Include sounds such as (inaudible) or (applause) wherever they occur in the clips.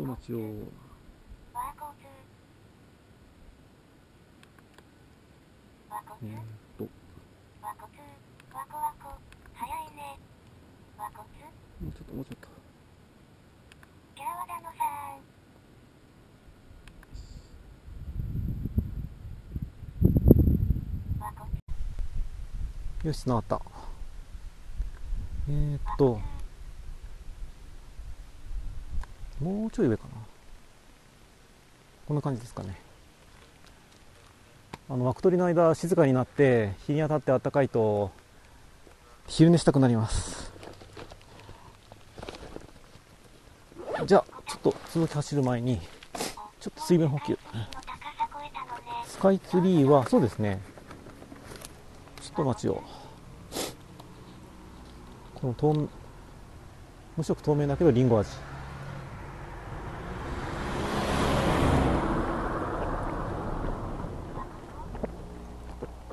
と待ちを和交通和交通えーっと。和交通和子和子早いね和交通もうちょっともうちょっと。キャワダノさんよし繋がった。えー、っと。もうちょい上かな。こんな感じですかね。あの枠取りの間静かになって日に当たって暖かいと昼寝したくなります。じゃあちょっと続き走る前にちょっと水分補給。スカイツリーはそうですね。ちょっと待ちをこの透無色透明だけどリンゴ味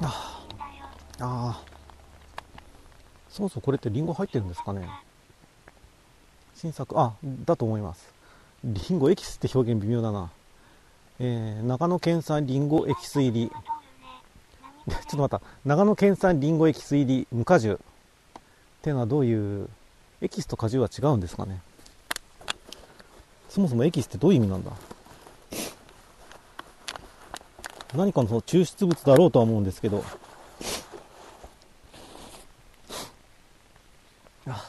あいいんだよあーこれってリンゴ入ってるんですかね？新作。あだと思います。リンゴエキスって表現微妙だな。えー長野県産リンゴエキス入り。(laughs) ちょっと待った。長野県産リンゴエキス入り無果汁。っていうのはどういうエキスと果汁は違うんですかね？そもそもエキスってどういう意味なんだ？何かのその抽出物だろうとは思うんですけどあ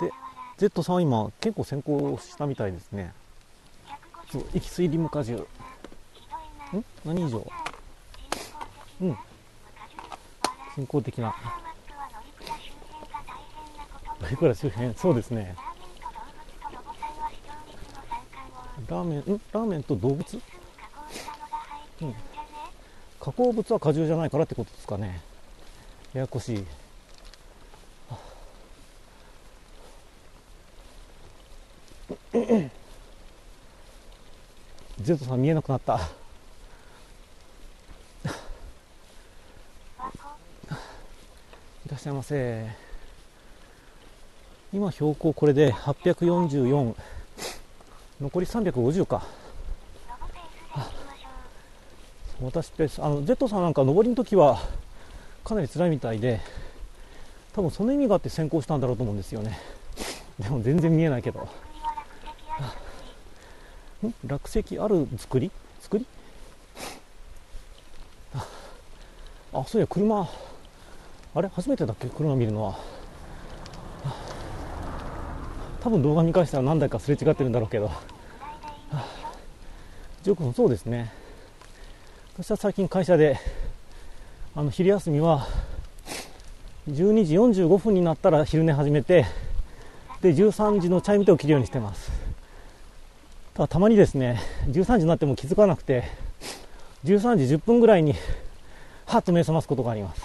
で Z さんは今結構先行したみたいですね。そうエキス入り無果汁ん？何以上？うん。進行的な。乗り倉周辺。そうですね。ラーメンん？ラーメンと動物？うん。加工物は果汁じゃないからってことですかね。ややこしいゼトさん見えなくなった。いらっしゃいませ。今標高これで844残り350か。私ペースあの Z さんなんか上りの時はかなり辛いみたいで多分その意味があって先行したんだろうと思うんですよね。でも全然見えないけど。落石ある作り？作り？(laughs) あそういや車。あれ？初めてだっけ？車見るのは。多分動画見返したら何台かすれ違ってるんだろうけど。ジョー君そうですね。私は最近会社であの昼休みは12時45分になったら昼寝始めてで13時のチャイムで起きるようにしてます。ただたまにですね13時になっても気づかなくて13時10分ぐらいにはっと目覚ますことがあります。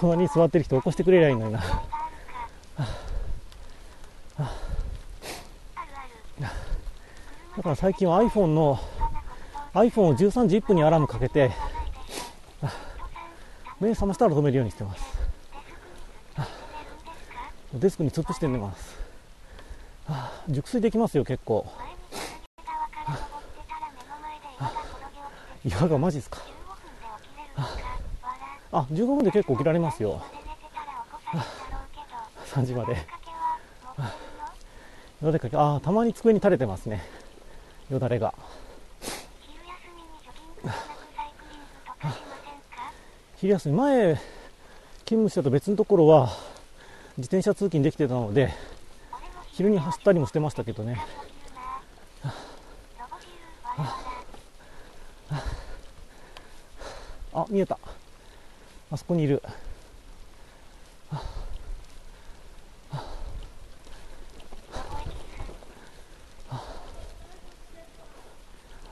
隣に座ってる人起こしてくれりゃいいのにな。だから最近は iPhone の iPhone を13時1分にアラームかけて目覚ましたら止めるようにしてます。デスクに突っ伏して寝ます。熟睡できますよ結構。岩がマジっすか。あ。15分で結構起きられますよ。3時まで。よだれかけ。あたまに机に垂れてますね。よだれが。昼休み。前勤務してた別のところは自転車通勤できてたので昼に走ったりもしてましたけどね。あ見えた。あそこにいる。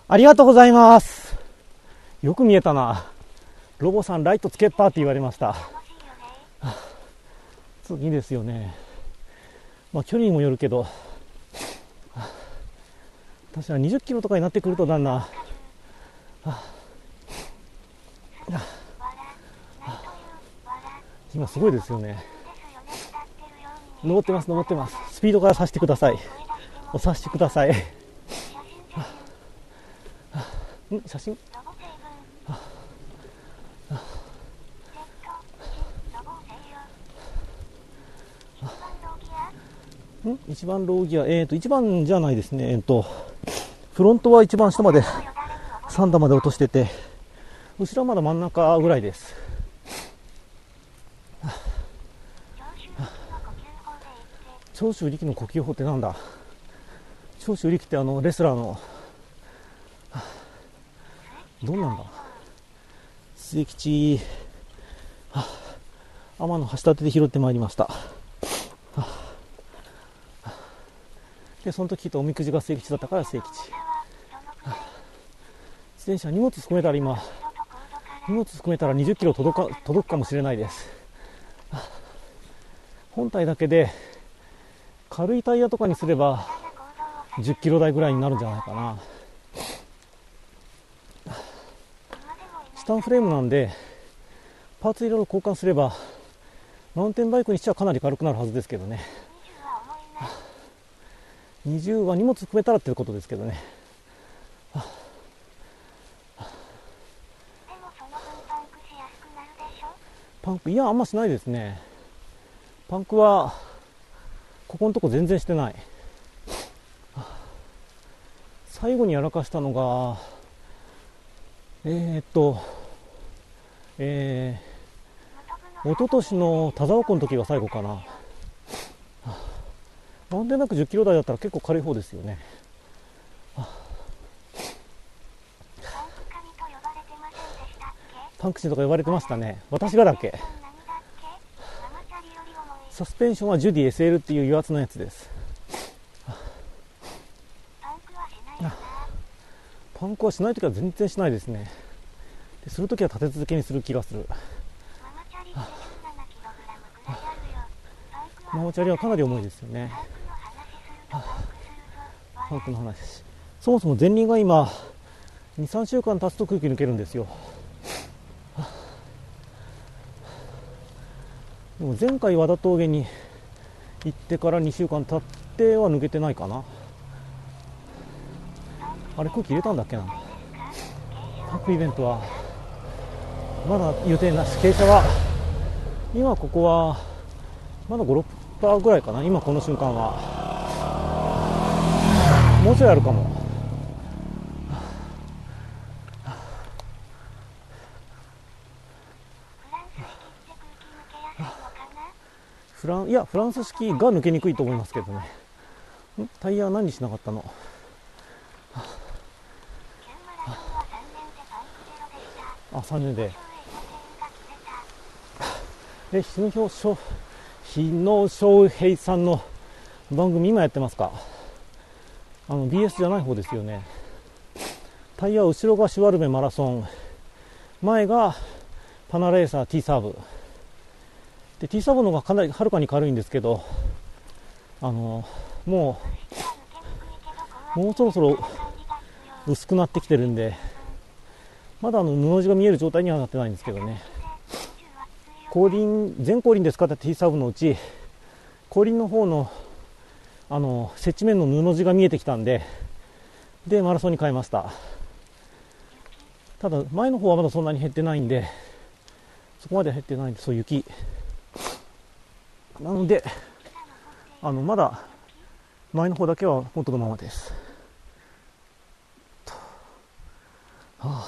ありがとうございます。よく見えたな。ロボさんライトつけっぱって言われました。次ですよね。まあ距離にもよるけど確かに20キロとかになってくるとだんだん今すごいですよね。登ってます登ってます。スピードからさせてください。お察しください。写真写真ん写真ロゴ成分 Z ロゴ制御一番ローギア一番ローギアえっ、と一番じゃないですね。えっ、とフロントは一番下までよだれにおぼ3段まで落としてて後ろはまだ真ん中ぐらいです。長州力の呼吸法ってなんだ？長州力ってあのレスラーのどうなんだ？末吉。天の橋立で拾ってまいりましたはあでその時聞いたおみくじが末吉だったから末吉。はどのくらい自転車荷物含めたら今荷物含めたら20キロ届か届くかもしれないです。あ本体だけで軽いタイヤとかにすれば10キロ台ぐらいになるんじゃないかな。今でもいチタンフレームなんでパーツいろいろ交換すればマウンテンバイクにしてはかなり軽くなるはずですけどね。20は荷物含めたらってことですけどね。パンクいやあんましないですね。パンクはここのとこ全然してない。最後にやらかしたのがえー、っとえー、一昨年の田沢湖の時が最後かな。マウンテンバイク10キロ台だったら結構軽い方ですよね。パンクシーとか呼ばれてましたね。私がだっけ？サスペンションはジュディ SL っていう油圧のやつです。パンクはしないよな。パンクはしないときは全然しないですね。でするときは立て続けにする気がする。ママチャリって 17kg くらいあるよ。パンクはママチャリはかなり重いですよねパンクの話。するとパンクすそもそも前輪が今23週間経つと空気抜けるんですよ。でも前回和田峠に行ってから2週間経っては抜けてないかな。あれ空気入れたんだっけな。パンクイベントはまだ予定なし。傾斜は今ここはまだ56%ぐらいかな。今この瞬間は。もうちょいあるかも。フランス式いやフランス式が抜けにくいと思いますけどね。タイヤは何しなかったの？旧マラソンは3年でパンクゼロでしたあ3年で。で日野翔翔日野翔平さんの番組今やってますか？あの BS じゃない方ですよね。タイヤ後ろがシュワルベマラソン。前がパナレーサー T サーブ。で T サーブの方がかなりはるかに軽いんですけどあのもうもうそろそろ薄くなってきてるんでまだあの布地が見える状態にはなってないんですけどね。後輪全後輪で使った T サーブのうち後輪の方のあの接地面の布地が見えてきたんででマラソンに変えました。ただ前の方はまだそんなに減ってないんでそこまで減ってないんでそう雪。なのであのまだ前の方だけは元のままです。は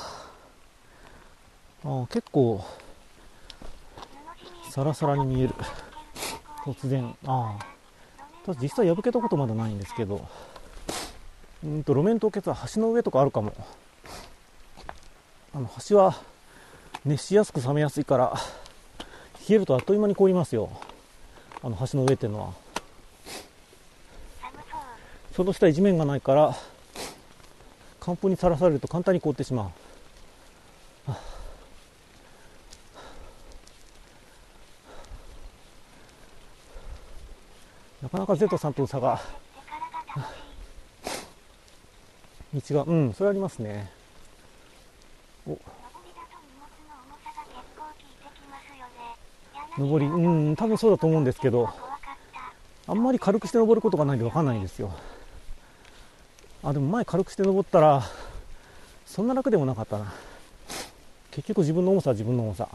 ああ結構サラサラに見える。突然。ああただ実際破けたことまだないんですけど。うんと路面凍結は橋の上とかあるかも。あの橋は熱しやすく冷めやすいから冷えるとあっという間に凍りますよ。あの橋の上っていうのは。そうちょうどした地面がないから寒風にさらされると簡単に凍ってしまう。なかなか Z さんとの差が。道がうんそれありますね。お。上りうん多分そうだと思うんですけどあんまり軽くして登ることがないんで分かんないんですよ。あでも前軽くして登ったらそんな楽でもなかったな。結局自分の重さは自分の重さ。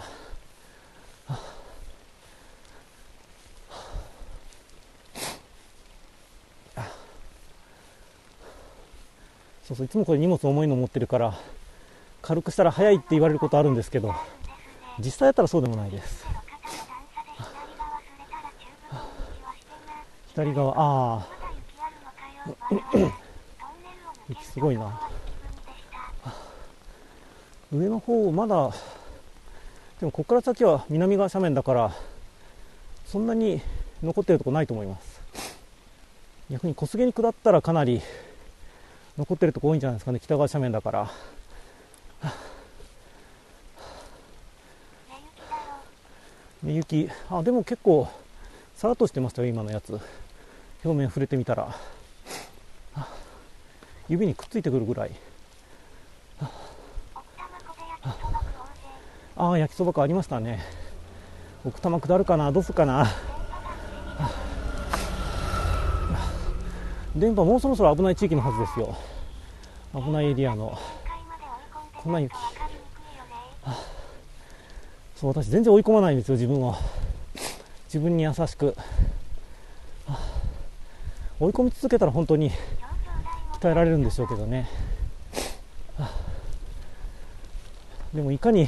そうそういつもこれ荷物重いの持ってるから軽くしたら早いって言われることあるんですけど実際やったらそうでもないです左側。ああ雪。(coughs) すごいな。上の方まだでもここから先は南側斜面だからそんなに残ってるとこないと思います逆に小菅に下ったらかなり残ってるとこ多いんじゃないですかね。北側斜面だから。目雪。あでも結構さらっとしてましたよ今のやつ。表面触れてみたら。あ指にくっついてくるぐらい。ああ焼きそばかありましたね。奥多摩下るかな？どうするかな？電波もうそろそろ危ない地域のはずですよ危ないエリアのこんな雪。そう私全然追い込まないんですよ自分を。自分に優しく。追い込み続けたら本当に鍛えられるんでしょうけどね。でもいかに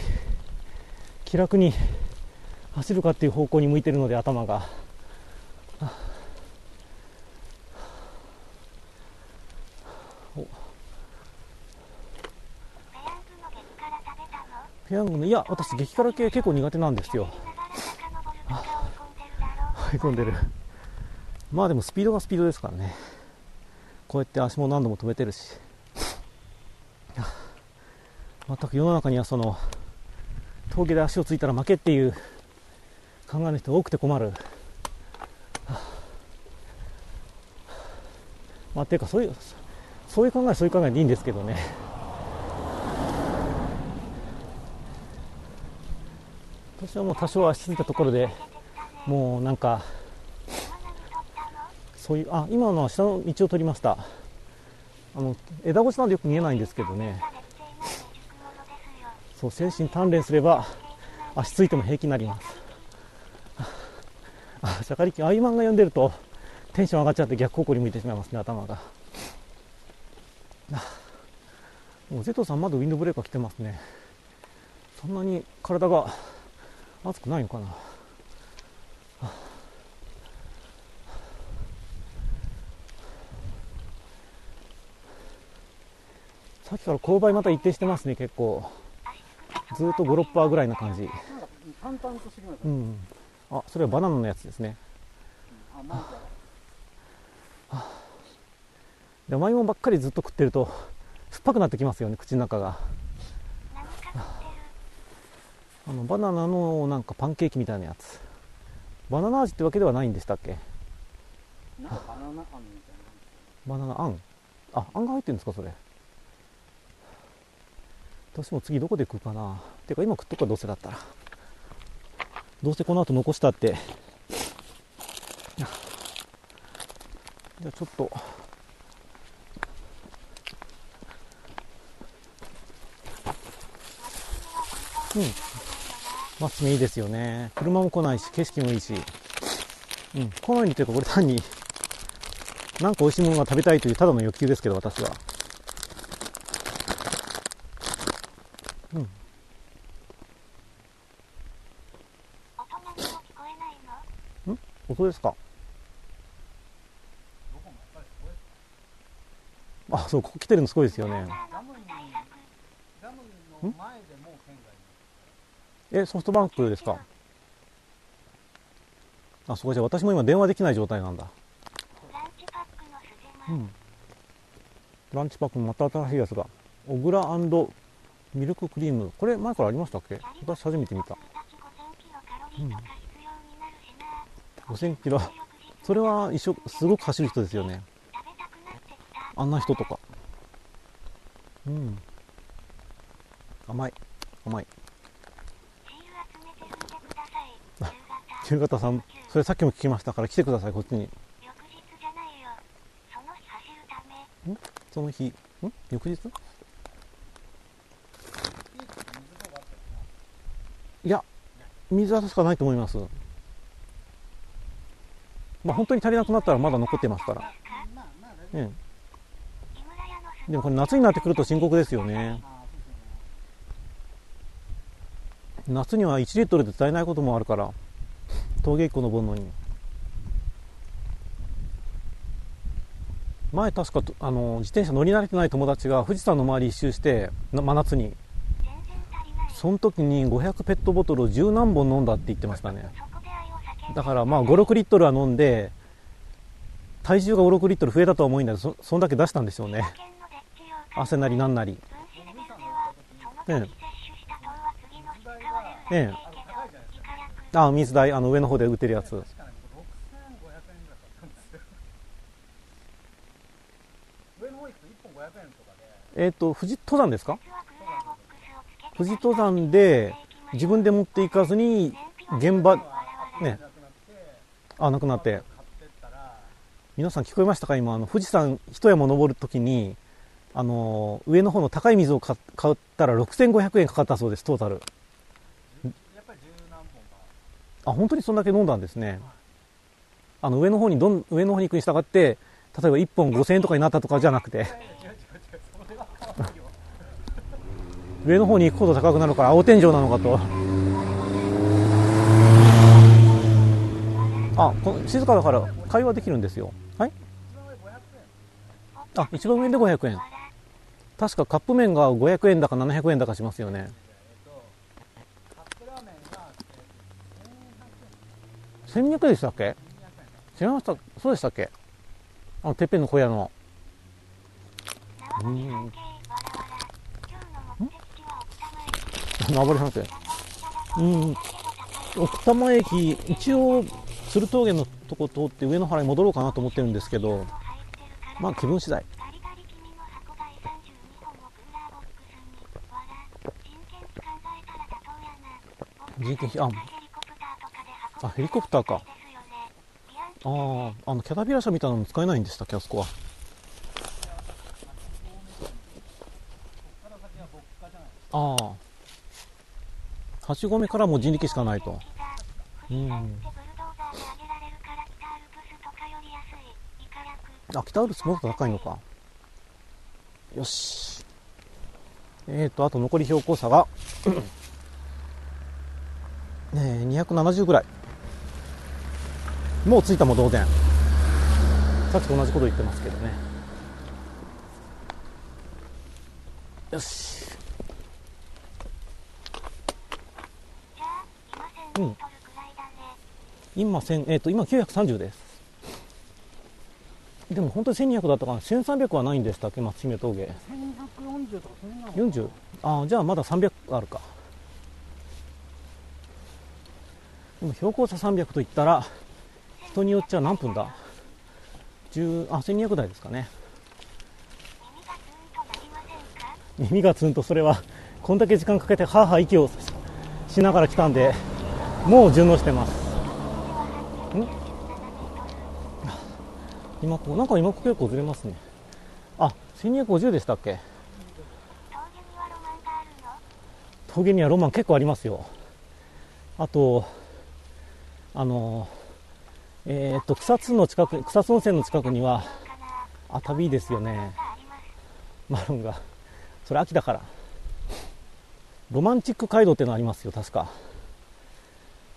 気楽に走るかっていう方向に向いてるので頭があおペヤングの激辛食べたのペヤングのいや私激辛系結構苦手なんですよ。ながら坂登るとか追い込んでる。まあでもスピードがスピードですからね。こうやって足も何度も止めてるし。全く世の中にはその峠で足をついたら負けっていう考えの人多くて困る。はあまあていうかそういうそういう考えそういう考えでいいんですけどね。私はもう多少足ついたところでもうなんかそういうあ今のは下の道を取りました。あの枝越しなんでよく見えないんですけどね。そう精神鍛錬すれば足ついても平気になります。あシャカリキンああい漫画読んでるとテンション上がっちゃって逆方向に向いてしまいますね頭が。もうゼトさんまだウィンドブレーカー着てますね。そんなに体が熱くないのかな？さっきから勾配また一定してますね結構ずっと5、6%ぐらいな感じ。うん。あ、それはバナナのやつですね。あ、なんか、で甘いもんばっかりずっと食ってると、酸っぱくなってきますよね、口の中が。あの、バナナのなんかパンケーキみたいなやつ。バナナ味ってわけではないんでしたっけ？なんかバナナあんみたいな。バナナあん？あ、あんが入ってるんですか、それ。私も次どこで食うかな。てか今食っとくか、どうせだったら。どうせこの後残したって。じゃあちょっと。うん。松島いいですよね。車も来ないし、景色もいいし。うん。来ないというか、これ単に、なんか美味しいものが食べたいというただの欲求ですけど、私は。うん。音ですか？あ、そう、ここ来てるのすごいですよね。ダムに、ダムの前でもう県外え、ソフトバンクですか？あ、そうか、じゃ私も今電話できない状態なんだ。ランチパックのステマうん。ランチパックもまた新しいやつが。小倉ミルククリーム。これ前からありましたっけ？私初めて見た。5000キロカロリーとか必要になるしな5000キロ。それは一緒、すごく走る人ですよね。あんな人とか。うん。甘い。甘い。型さん、それさっきも聞きました。から来てください、こっちに。翌日じゃないよ。その日走るた。め。んその日。ん翌日いや、水は確かないと思います。まあ本当に足りなくなった。らまだ残ってますから。ね、でもこれ夏になってくると深刻ですよね。夏には1リットルで使えないこともあるから。峠1個登るのに。前確かあの自転車乗り慣れてない友達が富士山の周り一周して真夏に。その時に500ペットボトルを十何本飲んだって言ってましたね。だからまあ56リットルは飲んで体重が56リットル増えたとは思うんだけどそんだけ出したんでしょうね。汗なりなんなり。分子レベルではその時摂取した糖は次の日使われるらしいけど、ええ。あ水代あの上の方で売ってるやつ。確かね僕6500円ぐらいだったんですよ上の方行くと1本500円とかでえっ、と富士登山ですか？富士登山で自分で持っていかずに現場ねあなくなって。皆さん聞こえましたか？今あの富士山一山登るときにあの上の方の高い水を買買ったら6500円かかったそうですトータルあ本当にそんだけ飲んだんですね。あの上の方にどん上の方に行くに従って例えば1本5000円とかになったとかじゃなくて。(laughs) 上の方に行くほど高くなるから青天井なのかと。あこの静かだから会話できるんですよ。はい？あ一番上で500円。確かカップ麺が500円だか700円だかしますよねえっとカップラーメンが1200円でしたっけ？違いました。そうでしたっけ？あのてっぺんの小屋の。縄張り関係わらわら今日の目的地は奥多摩駅登りますうん。奥多摩駅一応鶴峠のとこ通って上野原に戻ろうかなと思ってるんですけどまあ気分次第。ガリガリ君の箱買い32本をクーラーボックスにわら人件費考えたら妥当やな。人件費ああヘリコプターか。あああのキャタピラ車みたいなの使えないんでしたっけあそこは。ああはしご目からも人力しかないと。うん。あ北アルプスもっと高いのか。よし。えーとあと残り標高差が (coughs) ねえ270ぐらい。もう着いたも同然。さっきと同じこと言ってますけどね。よし。じゃあ今1000メートルくらいだね、今1000えーと今930です。でも本当に1200だったかな。1300はないんでしたっけ？松姫峠。1240とかそんなの40ああじゃあまだ300あるか。でも標高差300といったら人によっちゃ何分だ？10あ1200台ですかね。耳がツーンとなりませんとそれはこんだけ時間かけてハーハー息をしながら来たんでもう順応してます。ん？今こなんか今ここ結構ずれますね。あ1250でしたっけ？峠にはロマンがあるの峠にはロマン結構ありますよ。あとあのえーっと草津の近く草津温泉の近くにはあ旅ですよね。マロンが。それ秋だから。ロマンチック街道ってのありますよ確か。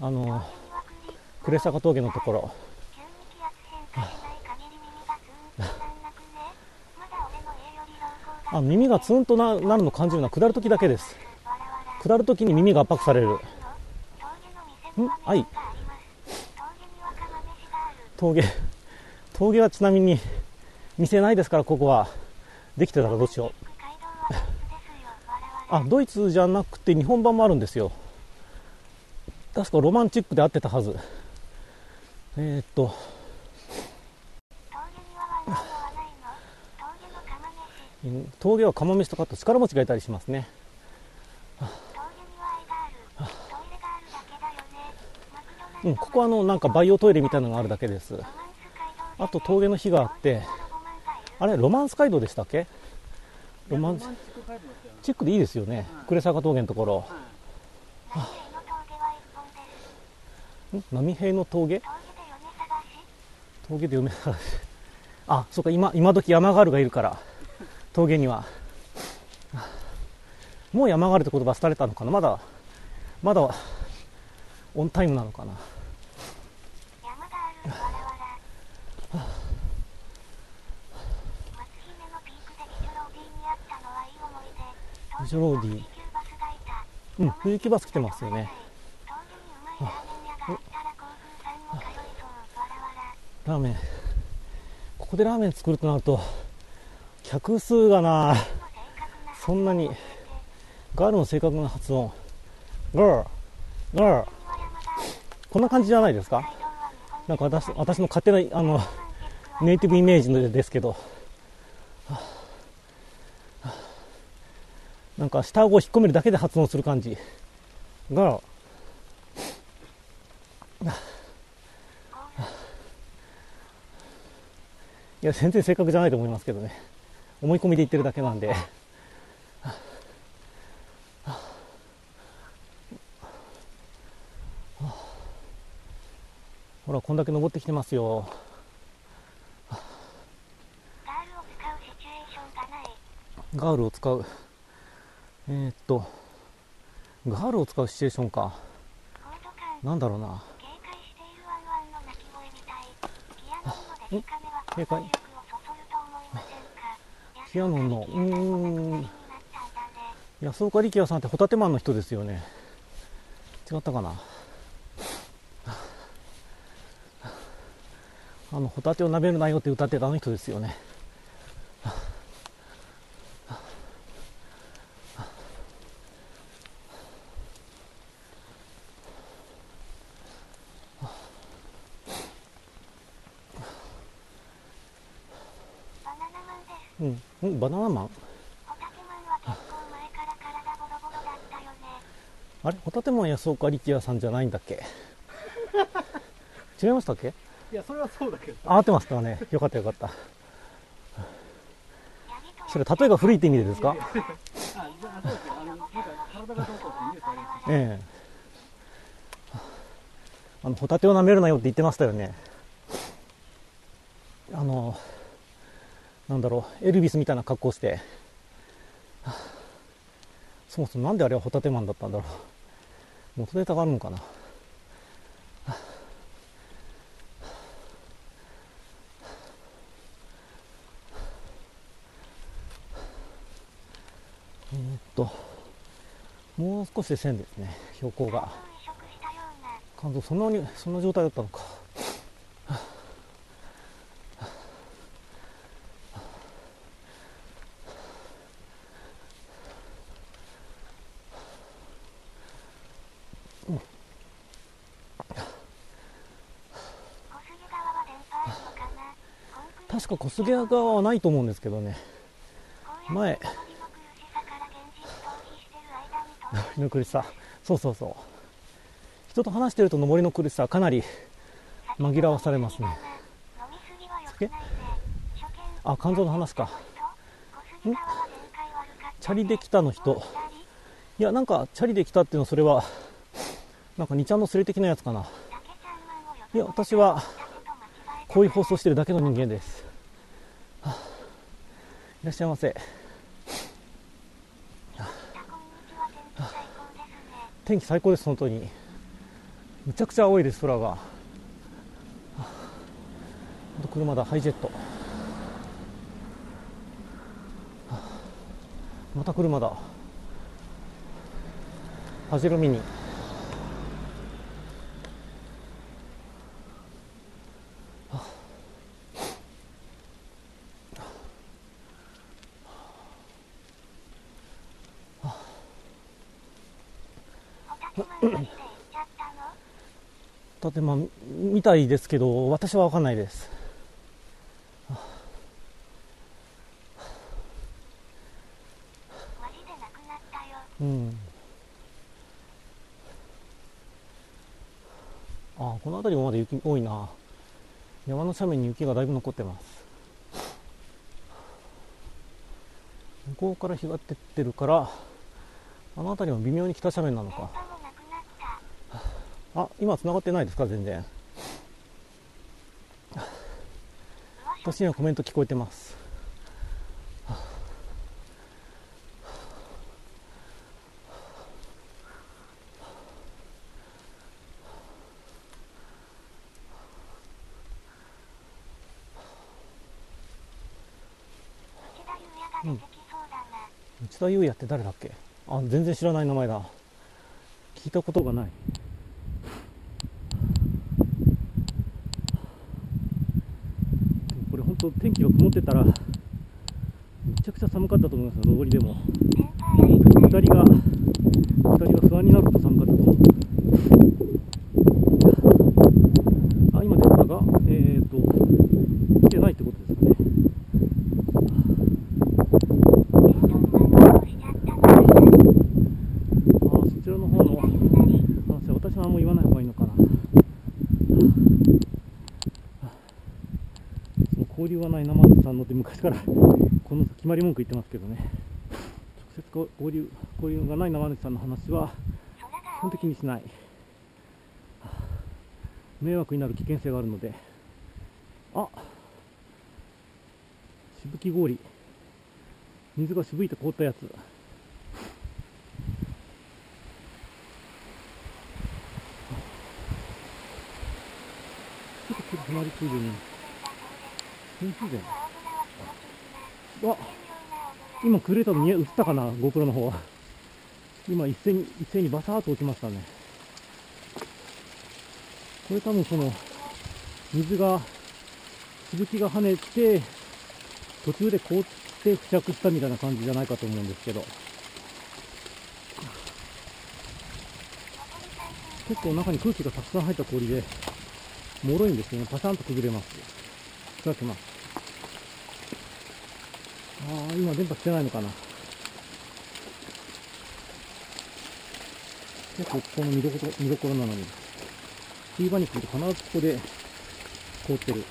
あの呉坂峠のところ。あ耳がツンとななるの感じるのは下るときだけです。下るときに耳が圧迫される。ん？はいメロンがあります峠には釜飯がある峠峠はちなみに店ないですからここは。できてたらどうしよう。あドイツじゃなくて日本版もあるんですよ。確かロマンチックで合ってたはず。えー、っと。峠は釜飯。とかと力持ちがいたりしますねうんここはあのなんかバイオトイレみたいなのがあるだけです。あと峠の火があってあれロマンス街道でしたっけ？ロマンロマンチック街道だったよね。チックでいいですよね。呉坂峠のところ。波平の峠峠？峠で嫁探し。あそうか今今時山ガールがいるから峠には。もう山ガールって言葉廃れたのかな？まだまだオンタイムなのかな山があるわらわら。松姫のピークでビジョローディにあったのはいい思い出。ビジローディ。うん富士急バス来てますよねラーメン。ここでラーメン作るとなると客数がなそんなにガールの正確な発音ガールガール。こんな感じじゃないですか？なんか私私の勝手なあのネイティブイメージですけどはあはあなんか下顎を引っ込めるだけで発音する感じ。ガールいや全然正確じゃないと思いますけどね。思い込みで言ってるだけなんで。ほらこんだけ登ってきてますよ。ガールを使うえー、っとガールを使うシチュエーションか。なんだろうな。警戒しているワンワンの鳴き声みたい。ピアノンのうーん。安岡力也さんってホタテマンの人ですよね。違ったかな？あのホタテを舐めるなよって歌ってたあの人ですよねバナナマンです。うん、うん、バナナマン？あ。れ？ホタテマン安岡力也さんじゃないんだっけ？違いましたっけ？いやそれはそうだけど。あ合ってますからね？よかったよかった。それ例えが古いって意味でですか？ええ。あのホタテを舐めるなよって言ってましたよね。あのなんだろうエルビスみたいな格好して。はあ。そもそもなんであれはホタテマンだったんだろう。元ネタがあるのかな。はあ。えーっともう少しで1000ですね標高が。肝臓そんなにそんな状態だったのか小杉川は電波あるのかな。コンクリート確か小菅川はないと思うんですけどね。前。こうやって登りの苦しさそうそうそう。人と話してると登りの苦しさはかなり紛らわされますね。飲みすぎは良くないね。初見あ肝臓の話か。小杉川は前回悪かチャリで来たの人。いやなんかチャリで来たっていうのはそれはなんか2ちゃんのスレ的なやつかな。いや私はこういう放送してるだけの人間です、いらっしゃいませ。天気最高です本当に。むちゃくちゃ青いです空が。車だハイジェット。また車だ。パジェロミニホタテマンチャリで行っちゃったのだってまあみたいですけど私は分かんないです。うん。あこの辺りもまだ雪多いな。山の斜面に雪がだいぶ残ってます。向こうから日が照ってるからあの辺りも微妙に北斜面なのか。あ今繋がってないですか全然私にはコメント聞こえてます。内田裕也が出てきそうだな。内田裕也って誰だっけ？あ全然知らない名前だ。聞いたことがないでもこれ本当天気が曇ってたらめちゃくちゃ寒かったと思いますよ上りでも。下りが下りが不安になるほど寒かったと。思うあ今電波がえっ、ー、と来てないってことですかね電動マンをしちゃったな。あそちらの方の話は私はあんま言わない方がいいのかなその交流はない生主さんのって昔からこの決まり文句言ってますけどね。直接交流交流がない生主さんの話は基本的にしない。迷惑になる危険性があるので。あしぶき氷。水がしぶいて凍ったやつ。ちょっとちょっと隣ついでに噴水じゃないあ今クレーターの見え映ったかな GoPro の方は。今一斉に一斉にバサーっと落ちましたね。これ多分その水がしぶきが跳ねて途中で凍って付着したみたいな感じじゃないかと思うんですけど。結構中に空気がたくさん入った氷で脆いんですよね。パシャンと崩れます。開けます。ああ今電波来てないのかな。結構ここの見どころ見どころなのに。冬場に来ると必ずここで凍ってる。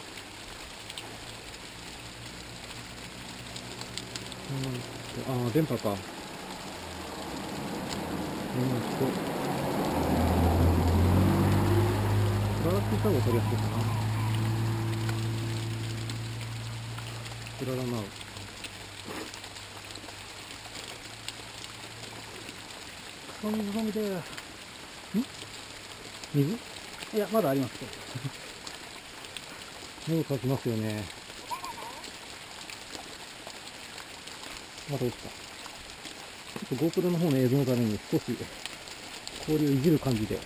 うんああ電波か。うんとガラスした方が取りやすいかな。クララナウ。クソ水飲みで。ん？水？いやまだありますよ。(laughs) 喉乾きますよね。また落ちた。ちょっと GoPro の方の映像のために少し氷をいじる感じで。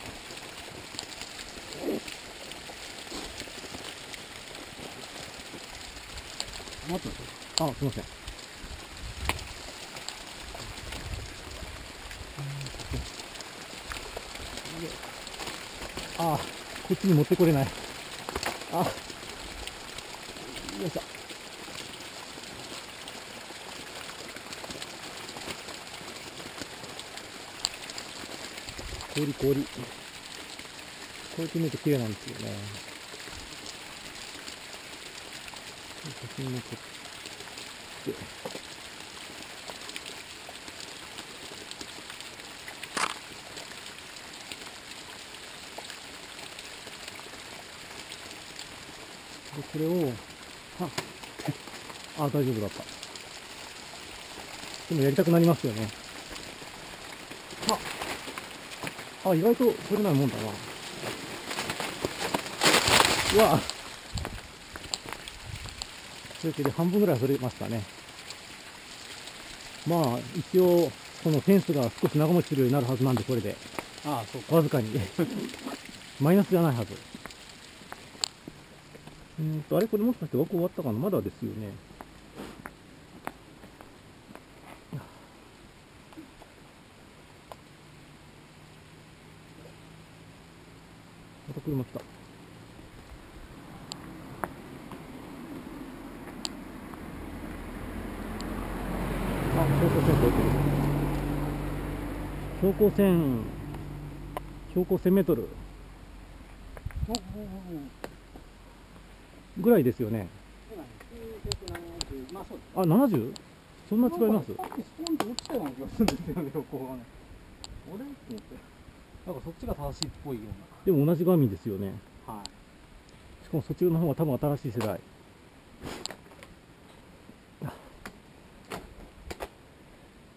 待って。あ、すいません。あ、こっちに持ってこれない。あ、よいしょ。氷氷。こうやって見ると綺麗なんですよね。写真も撮って。これを、あ、あ、大丈夫だった。でもやりたくなりますよね。あ、あ、意外と取れないもんだな。うわというわけで半分ぐらい取れましたね。まあ、一応、このフェンスが少し長持ちするようになるはずなんで、これで。ああ、そうか。わずかに。(laughs) マイナスじゃないはず。うんと、あれこれもしかして枠終わったかな？まだですよね。また車来た。あ、標高線超えてる。標高線、標高1000メートルおおおおぐらいですよね。970まあそうです。あ、70? そんな違います？さっきスポンと落ちたような気がするんですよね、横がね。俺って思って。なんかそっちが正しいっぽいよでも同じ画面ですよねうな。はい。しかもそっちの方が多分新しい世代あ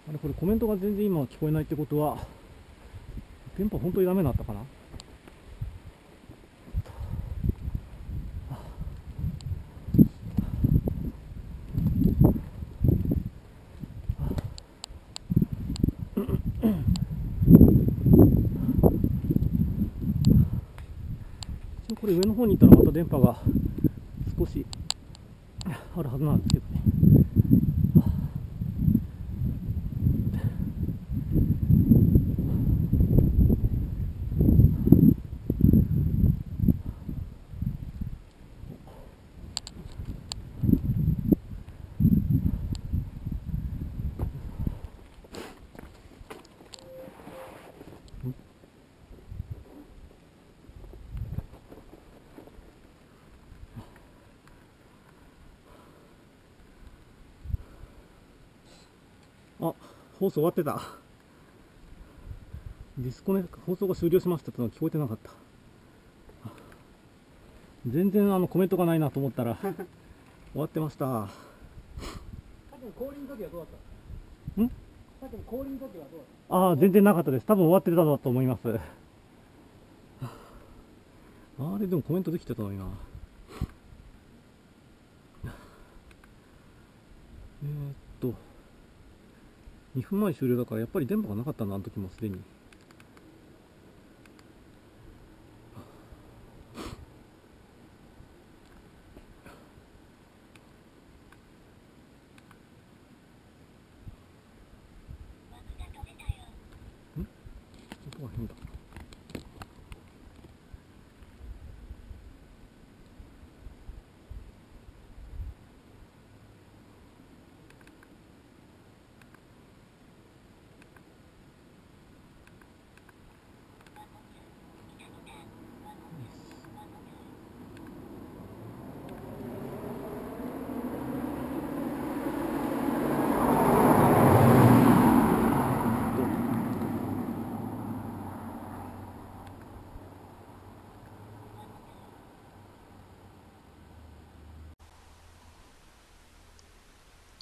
あれこれコメントが全然今聞こえないってことは電波本当にダメになったかな一応これ上の方に行ったらまた電波が少しあるはずなんですけどね。あ、放送終わってた。ディスコネ放送が終了しましたってのは聞こえてなかった。あ全然あのコメントがないなと思ったら (laughs) 終わってました。さっきの氷の時はどうだった？ん？さっきの氷の時はどうだっああ、全然なかったです。多分終わってただと思います。あれでもコメントできてたのにな。えーっと、2分前終了だからやっぱり電波がなかったな、あの時もすでに。音が変だ。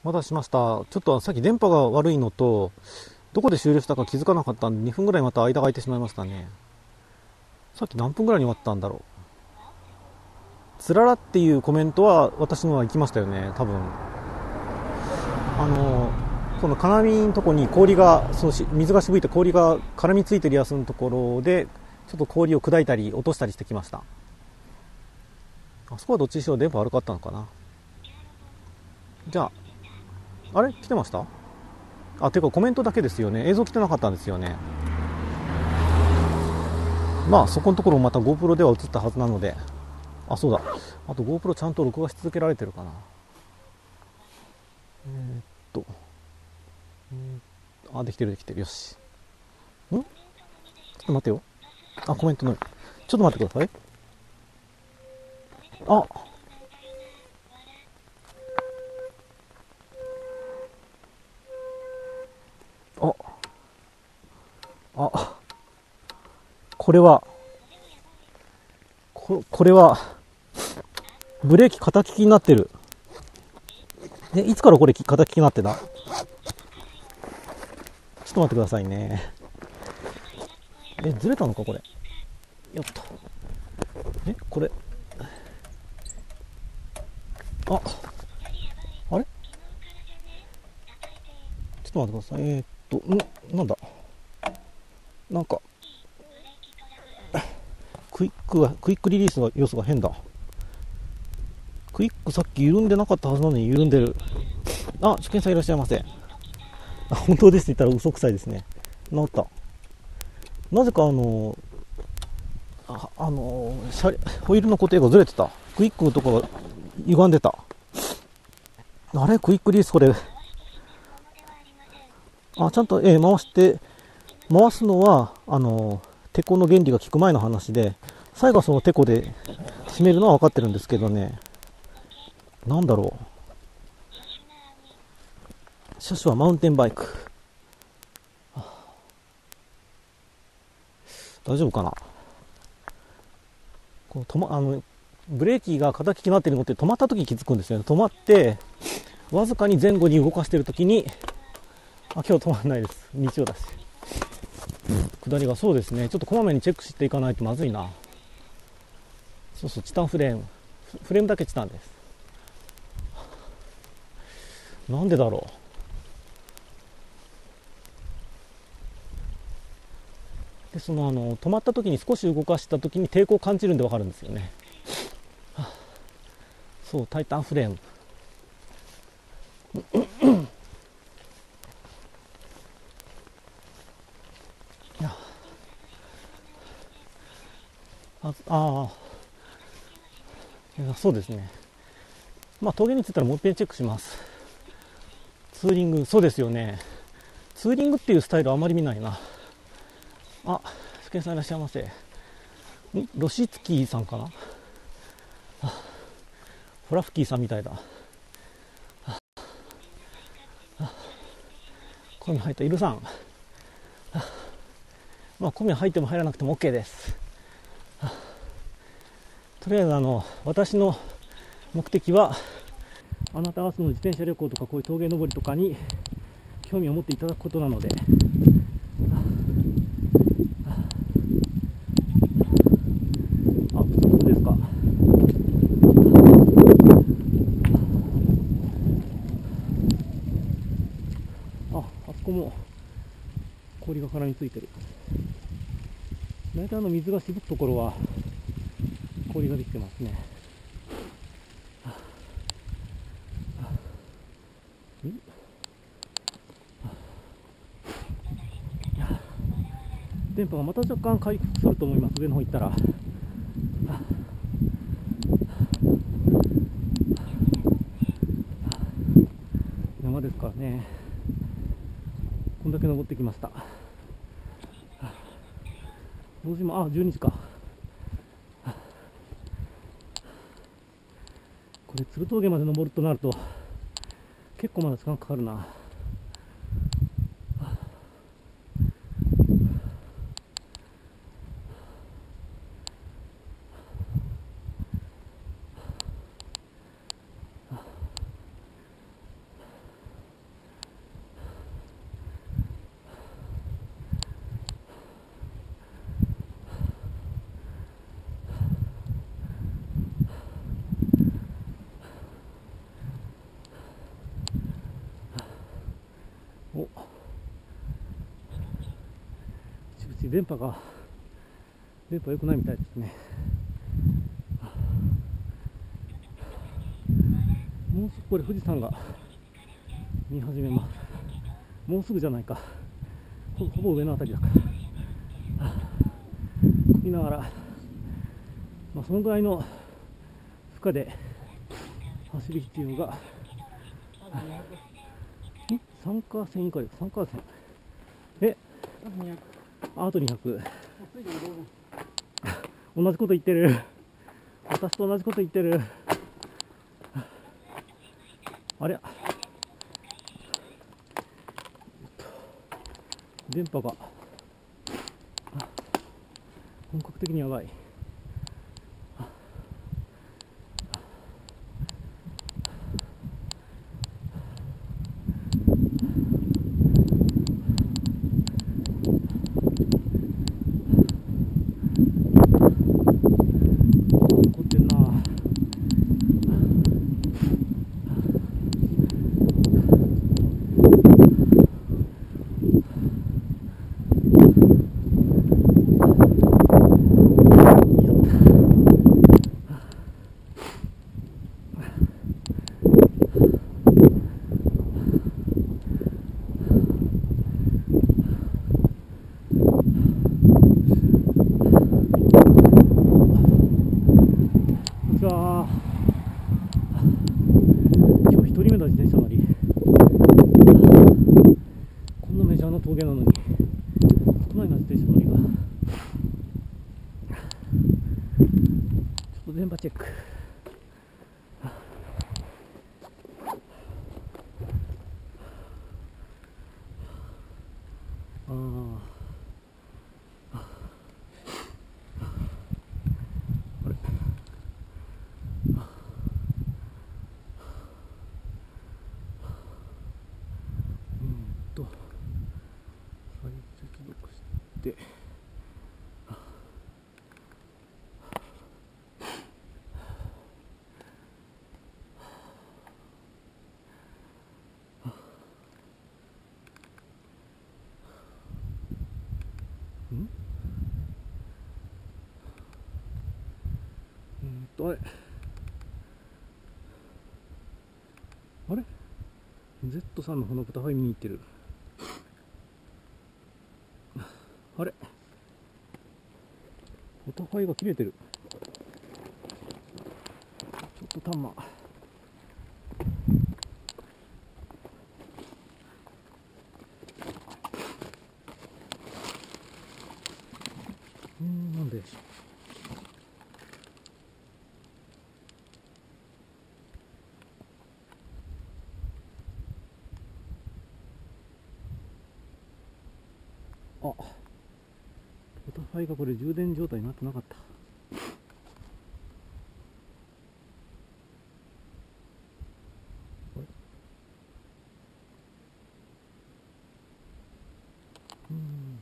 お待たしました。ちょっとさっき電波が悪いのと、どこで終了したか気づかなかったんで、2分ぐらいまた間が空いてしまいましたね。さっき何分ぐらいに終わったんだろう。つららっていうコメントは私のは行きましたよね、多分。あの、この金網のとこに氷が、そのし水がしぶいて氷が絡みついてるやつのところで、ちょっと氷を砕いたり落としたりしてきました。あそこはどっちにしろ電波悪かったのかな。じゃあ、あれ？来てました？あ、ていうかコメントだけですよね。映像来てなかったんですよね。まあ、そこのところまた GoPro では映ったはずなので。あ、そうだ。あと GoPro ちゃんと録画し続けられてるかな。えーっと。えーあ、できてるできてる。よし。ん？ちょっと待ってよ。あ、コメントのみ。ちょっと待ってください。あ、あ、あ、これは、ここれは、ブレーキ片利きになってる。え、いつからこれ片利きになってた？ちょっと待ってくださいね。え、ずれたのかこれ？よっと。え、これ。あ、あれ？ちょっと待ってください。えー、と、ん？なんだ？なんか、クイックが、クイックリリースの要素が変だ。クイックさっき緩んでなかったはずなのに緩んでる。あ、主権さんいらっしゃいませ。あ、本当ですって言ったら嘘くさいですね。治った。なぜかあの、ああの車ホイールの固定がずれてた。クイックのところが歪んでた。あれ？クイックリリースこれ、あ、ちゃんと、えー回して、回すのは、あの、テコの原理が効く前の話で、最後はそのテコで締めるのは分かってるんですけどね、なんだろう。車種はマウンテンバイク。大丈夫かなこう止ま、あの、ブレーキが片利きになってるのって止まった時気づくんですよね。止まって、わずかに前後に動かしてる時に、あ、今日止まらないです。日曜だし。下りがそうですね。ちょっとこまめにチェックしていかないとまずいな。そうそう、チタンフレーム。フレームだけチタンです。なんでだろう。で、そのあの、止まった時に少し動かした時に抵抗を感じるんでわかるんですよね。そう、タイタンフレーム。いやああそうですね。まあ峠に着いたらもう一遍チェックします。ツーリングそうですよね。ツーリングっていうスタイルあまり見ないな。あ助健さんいらっしゃいませ。ロシツキーさんかな？あホラフキーさんみたいだ。コミ入った。イルさん。まあコミ入っても入らなくても OK です。とりあえずあの私の目的はあなたがその自転車旅行とかこういう峠登りとかに興味を持っていただくことなのであ、そうですか。あ、あそこも氷が絡みついてる。大体あの水がしぶくところは氷ができてますね。電波がまた若干回復すると思います、上の方行ったら。山ですからね、こんだけ登ってきました。堂島、あ、12時か。これ、鶴峠まで登るとなると、結構まだ時間かかるな。おし電波が電波良くないみたいですね。もうすぐこれ富士山が見始めます。もうすぐじゃないか。ほほぼ上のあたりだから。こぎながら、まあ、そのぐらいの負荷で走る必要が三カー線以下です。三カー線。え？あと200。同じこと言ってる。私と同じこと言ってる。あれ電波が本格的にやばい。あれあれ ?Z さんのこの豚ファイ見に行ってる。あれ？豚ファイが切れてる。ちょっとタンマん、なんでしょう。あ最後これ充電状態になってなかったこれうん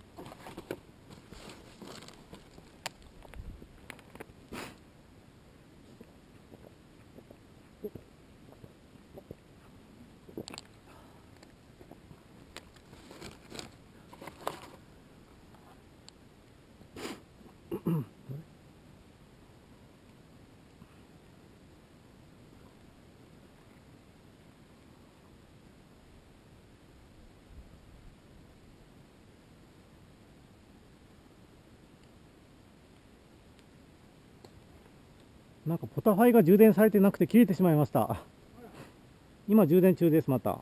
なんかポタファイが充電されてなくて切れてしまいました。今充電中ですまた。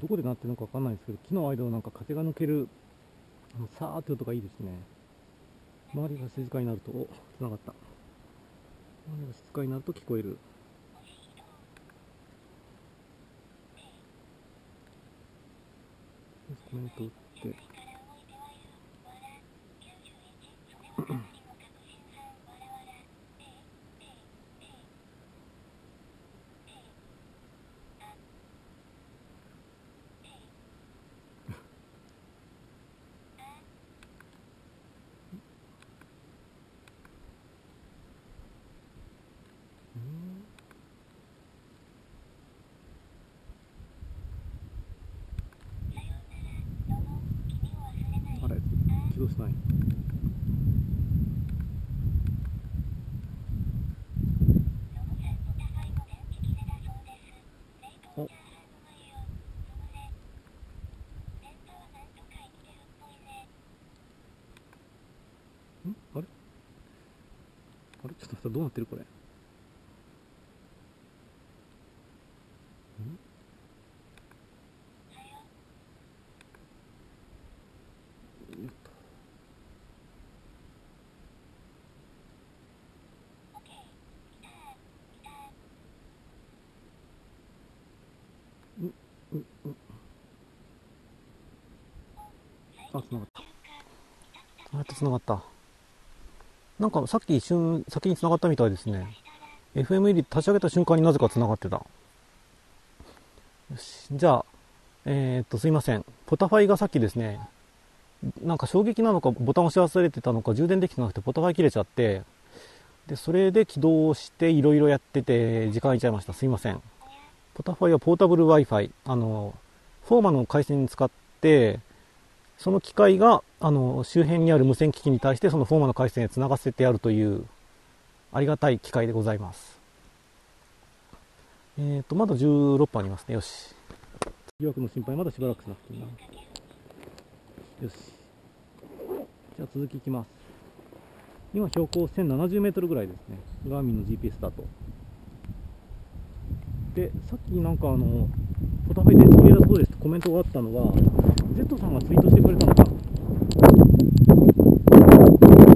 どこで鳴ってるのかわかんないですけど木の間をなんか風が抜けるあのさーって音がいいですね周りが静かになると、お、つながった。周りが静かになると聞こえる。コメント打って。うんあれ起動しないお。ん？あれ？あれ？ちょっと待ってどうなってるこれんよっとうんうんうんあ、つながった。あやっとつながった。なんかさっき一瞬先につながったみたいですね。FM 入り立ち上げた瞬間になぜかつながってた。よし、じゃあ、えー、っと、すいません。ポタファイがさっきですね、なんか衝撃なのかボタン押し忘れてたのか充電できてなくてポタファイ切れちゃって、で、それで起動していろいろやってて時間空いちゃいました。すいません。ポタファイはポータブル Wi-Fi、あの、 FOMA の回線に使って、その機械があの周辺にある無線機器に対してその FOMA の回線へつながせてやるというありがたい機械でございます。えっ、と、まだ16分ありますね。よし。疑惑の心配まだしばらくしなくていいな。よし。じゃあ続きいきます。今標高1070メートルぐらいですね。ガーミンの GPS だと。で、さっきなんかあの、ポタファイで飛び出そうですコメントがあったのは Z さんがツイートしてくれたのか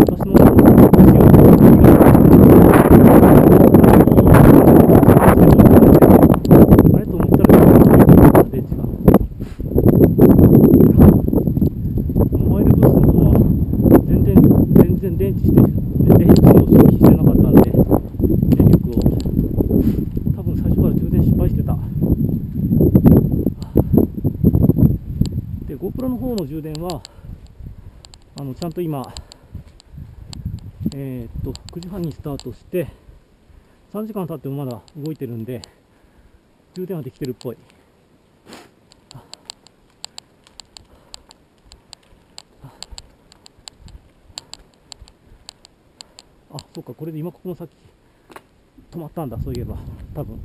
私のあれと思ったら電池がモバイルブースの方は全然全然電池して電池を消費してなかったんで電力を多分最初から充電失敗してたで GoPro の方の充電はあのちゃんと今えーっと9時半にスタートして3時間経ってもまだ動いてるんで充電はできてるっぽい。あそうかこれで今ここの先止まったんだそういえば多分。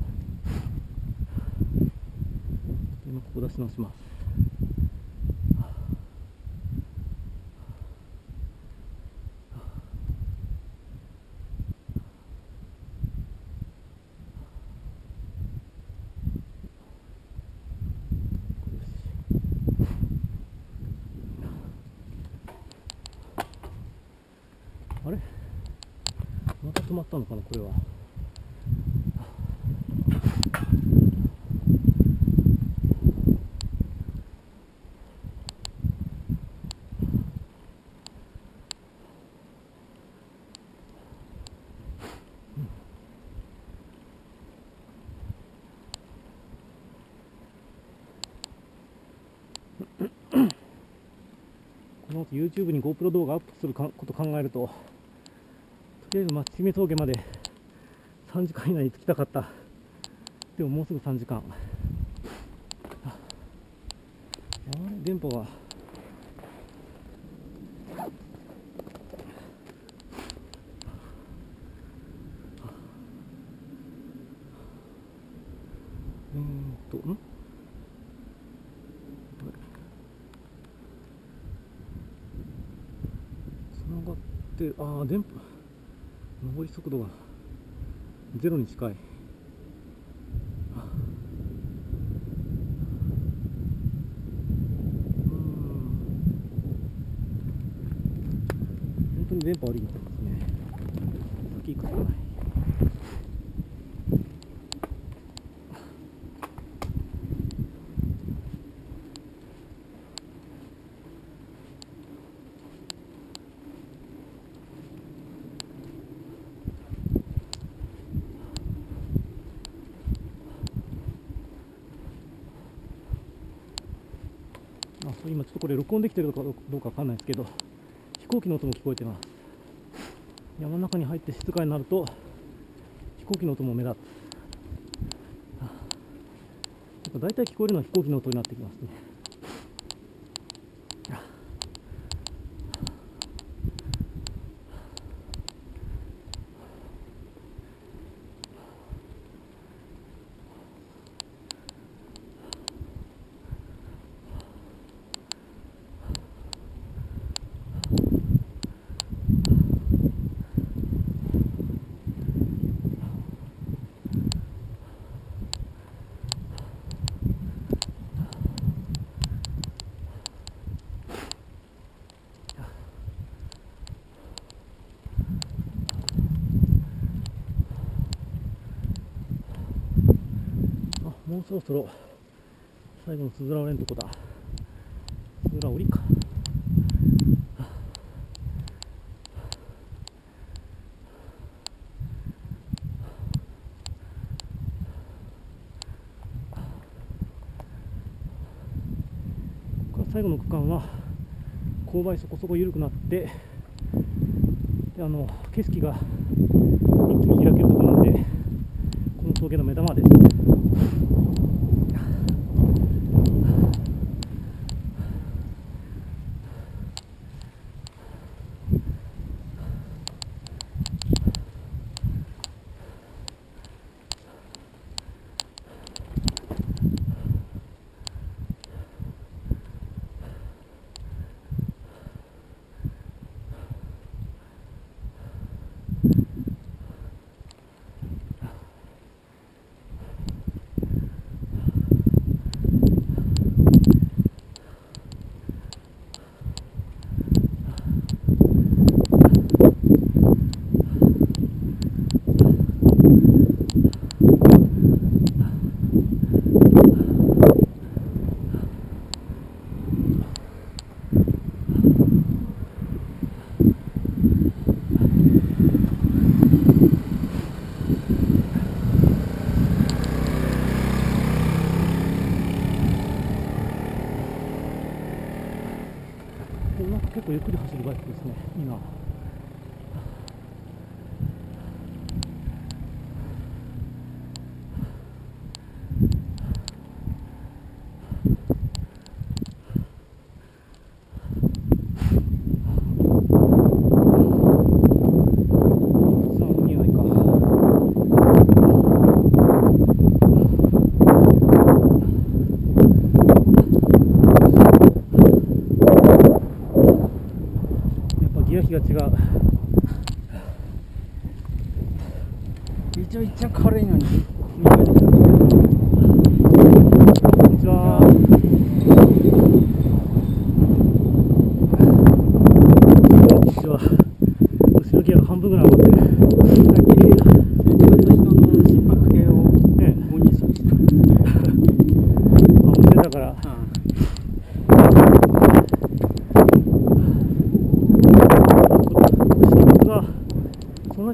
今ここ出し直しますあれまた止まったのかなこれはこの後 YouTube に GoPro 動画アップすること考えるととりあえず松姫峠まで3時間以内に着きたかった。でももうすぐ3時間。あれ電波がうーんとんつながってああ電波。上り速度がゼロに近い。本当に電波悪いみたいですね。先行くしかないあそう今ちょっとこれ録音できてるかどうかわかんないですけど飛行機の音も聞こえてます。山の中に入って静かになると飛行機の音も目立つ。あやっぱ大体聞こえるのは飛行機の音になってきますねああもうそろそろ最後のつづら折れんとこだ。つづら折りか。ここから最後の区間は勾配そこそこ緩くなってであの景色が一気に開けるところなんでこの峠の目玉です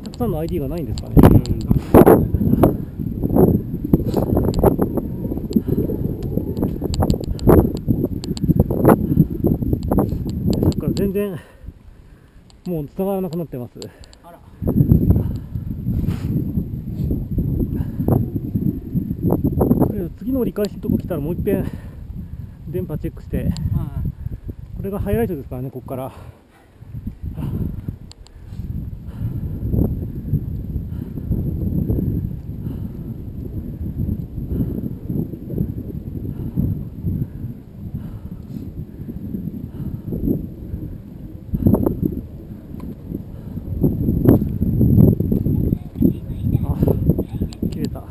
たくさんの ID がないんですかね。さっきから全然もう繋がらなくなってます。次の折り返しのとこ来たらもう一遍電波チェックして。これがハイライトですからねここからあ切れたあ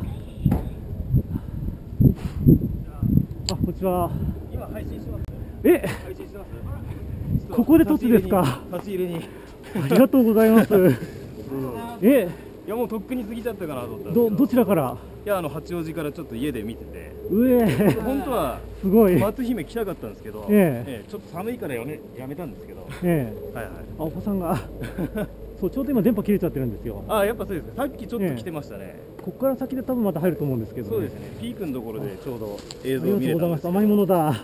こんにちは今配信します。え？配信してますここで撮ってですか？差し入れに。ありがとうございます。え？いやもうとっくに過ぎちゃったかなと思ったど。どちらから？いやあの八王子からちょっと家で見てて。上。本当はすごい。え松姫来たかったんですけど、ええ。ちょっと寒いからやめやめたんですけど。え。はいはい。あお子さんが (laughs) そうちょうど今電波切れちゃってるんですよ。あやっぱそうですかさっきちょっと来てましたね、ここから先で多分また入ると思うんですけど、そうですね。ピークのところでちょうど映像を見れたんでけど。甘いものだ。(laughs)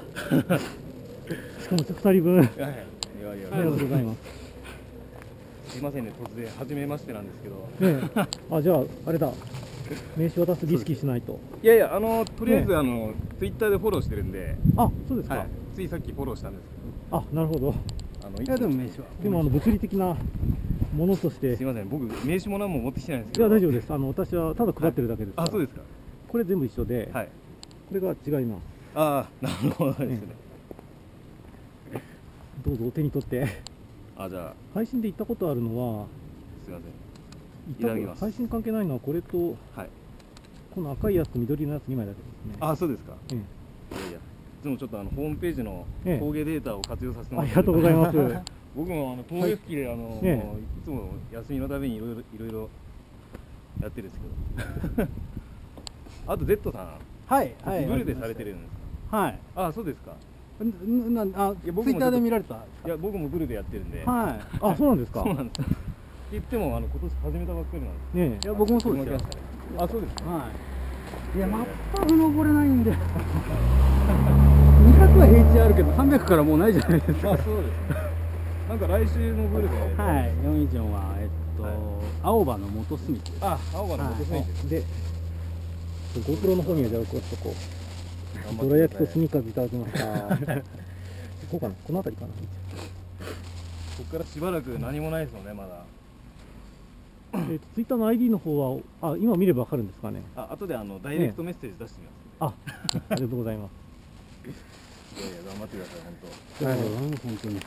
しかも2人分。はい。いやいや。ありがとうございます。すいませんね。突然初めましてなんですけど。ねえ。あじゃああれだ。名刺渡す儀式しないと。いやいやあのとりあえず、ねあのツイッターでフォローしてるんで、あそうですか、はい、ついさっきフォローしたんですけあなるほど。どあのいやでも名刺は。でもあの物理的なものとして。すいません。僕名刺も何も持ってきてないんですけど。いや大丈夫です。あの私はただ配ってるだけです。から、あそうですか。これ全部一緒で、はい。これが違います。ああなるほどですね、どうぞお手に取って。あじゃあ。配信で行ったことあるのはすいません。行ったいただきます。配信関係ないのはこれとはい。この赤いやつと緑のやつ2枚だけですね。あそうですか。えいやいや。いつもちょっとあのホームページのええ。工芸データを活用させてえもらって。ありがとうございます (laughs) 僕もあの陶芸吹きであの、ええ。もういつも休みのためにいろいろいろいろやってるんですけど。(laughs) あと Z さん、はいはいブルでされてるんですはい。かあそうですか。んなあいや僕もツイッターで見られた？いや僕もブルでやってるんで、はい。あそうなんですか？(laughs) そうなんです。って言ってもあの今年始めたばっかりなんです。ねいや僕もそうですよ。あそうですか。はい。いや全く登れないんで。(laughs) 200は平地あるけど300からもうないじゃないですか。あそうですなんか来週もブルではい414はえっと、はい。青葉の元住ですあ青葉の元選手で GoPro の方にはじゃあこうやってこうどら焼きとスニーカーズいただきましたこうかな？この辺りかな？ここからしばらく何もないですもんねまだ。えっとツイッターの ID の方はあ今見ればわかるんですかね？あ後であのダイレクトメッセージ出してみます、あありがとうございます。(laughs) いやいや頑張ってください本はい。本当に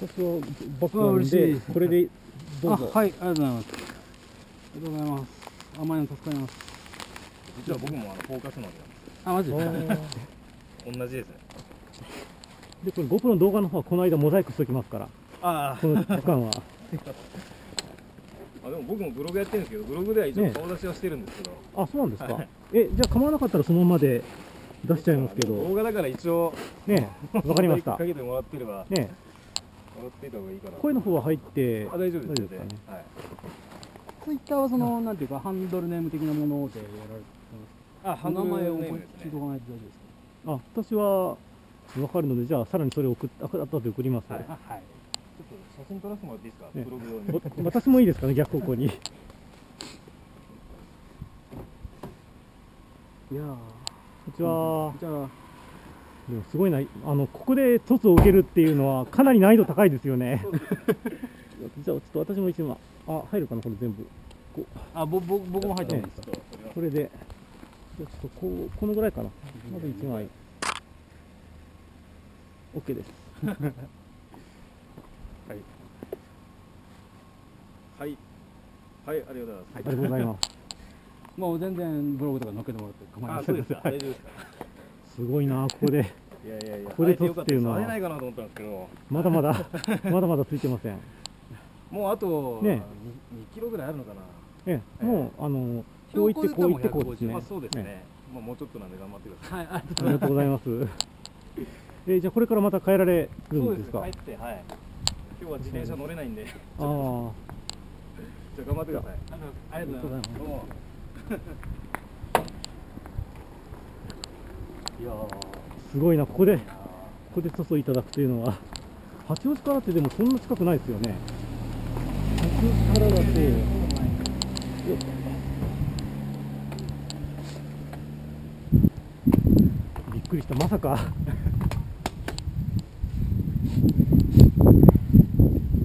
私はバッグがあるんであ嬉しい。これでどうぞ。あはいありがとうございます。ありがとうございます。甘いの助かります。当実は僕もあのフォーカスのであマジあで。すかー同じですね。でこれ GoPro の動画の方はこの間モザイクしておきますから。あこの期間は。(laughs) あでも僕もブログやってるんですけどブログでは一応ね顔出しはしてるんですけど、あそうなんですか、はい。えじゃあ構わなかったらそのままで出しちゃいますけ動ど画だから一応ねわかりました。かけてもらってれば。ねもらっていた方がいいかな声の方は入ってあ大丈夫ですね。はい。ツイッターはその、なんていうかハンドルネーム的なものでやられてあますお名前をネー聞いておかないと大丈夫ですあ私はわかるのでじゃあさらにそれを送っあ後で送ります、か、はい、っと写真撮らせてもらっていいですか、ねブログ用に。わ (laughs) 私もいいですかね逆方向に。い (laughs) いやー。こんにちは。じゃあでもすごいなあのここで凸を受けるっていうのはかなり難易度高いですよね。(laughs) じゃあちょっと私も一枚あ入るかなこれ全部。あぼぼ僕も入ってるんですかこれでじゃあちょっとこうこのぐらいかな。まず1枚。OK です。(laughs) はい。はい、ありがとうございます。ありがとうございます。(laughs) もう全然ブログとか載っけてもらって構いまあ、せん。そうですか。大丈夫ですか。すごいなここで。いやいやいや、これで撮っていうのは。ないかなと思ったんですけど、まだまだ (laughs) まだまだついてません。もうあとね。2キロぐらいあるのかな。ええもうあのこう行ってこう行ってこうですね。まあそうですね。え。まあもうちょっとなんで頑張ってください。はいありがとうございます。えじゃあこれからまた帰られるんですか？帰って、はい。今日は自転車乗れないんで、(laughs) じゃあああ頑張ってください。ありがとうございますどうも。いやーすごいなここでここで注いただくというのは八王子からってでもそんな近くないですよね。八王子からだっびっくりしたまさか。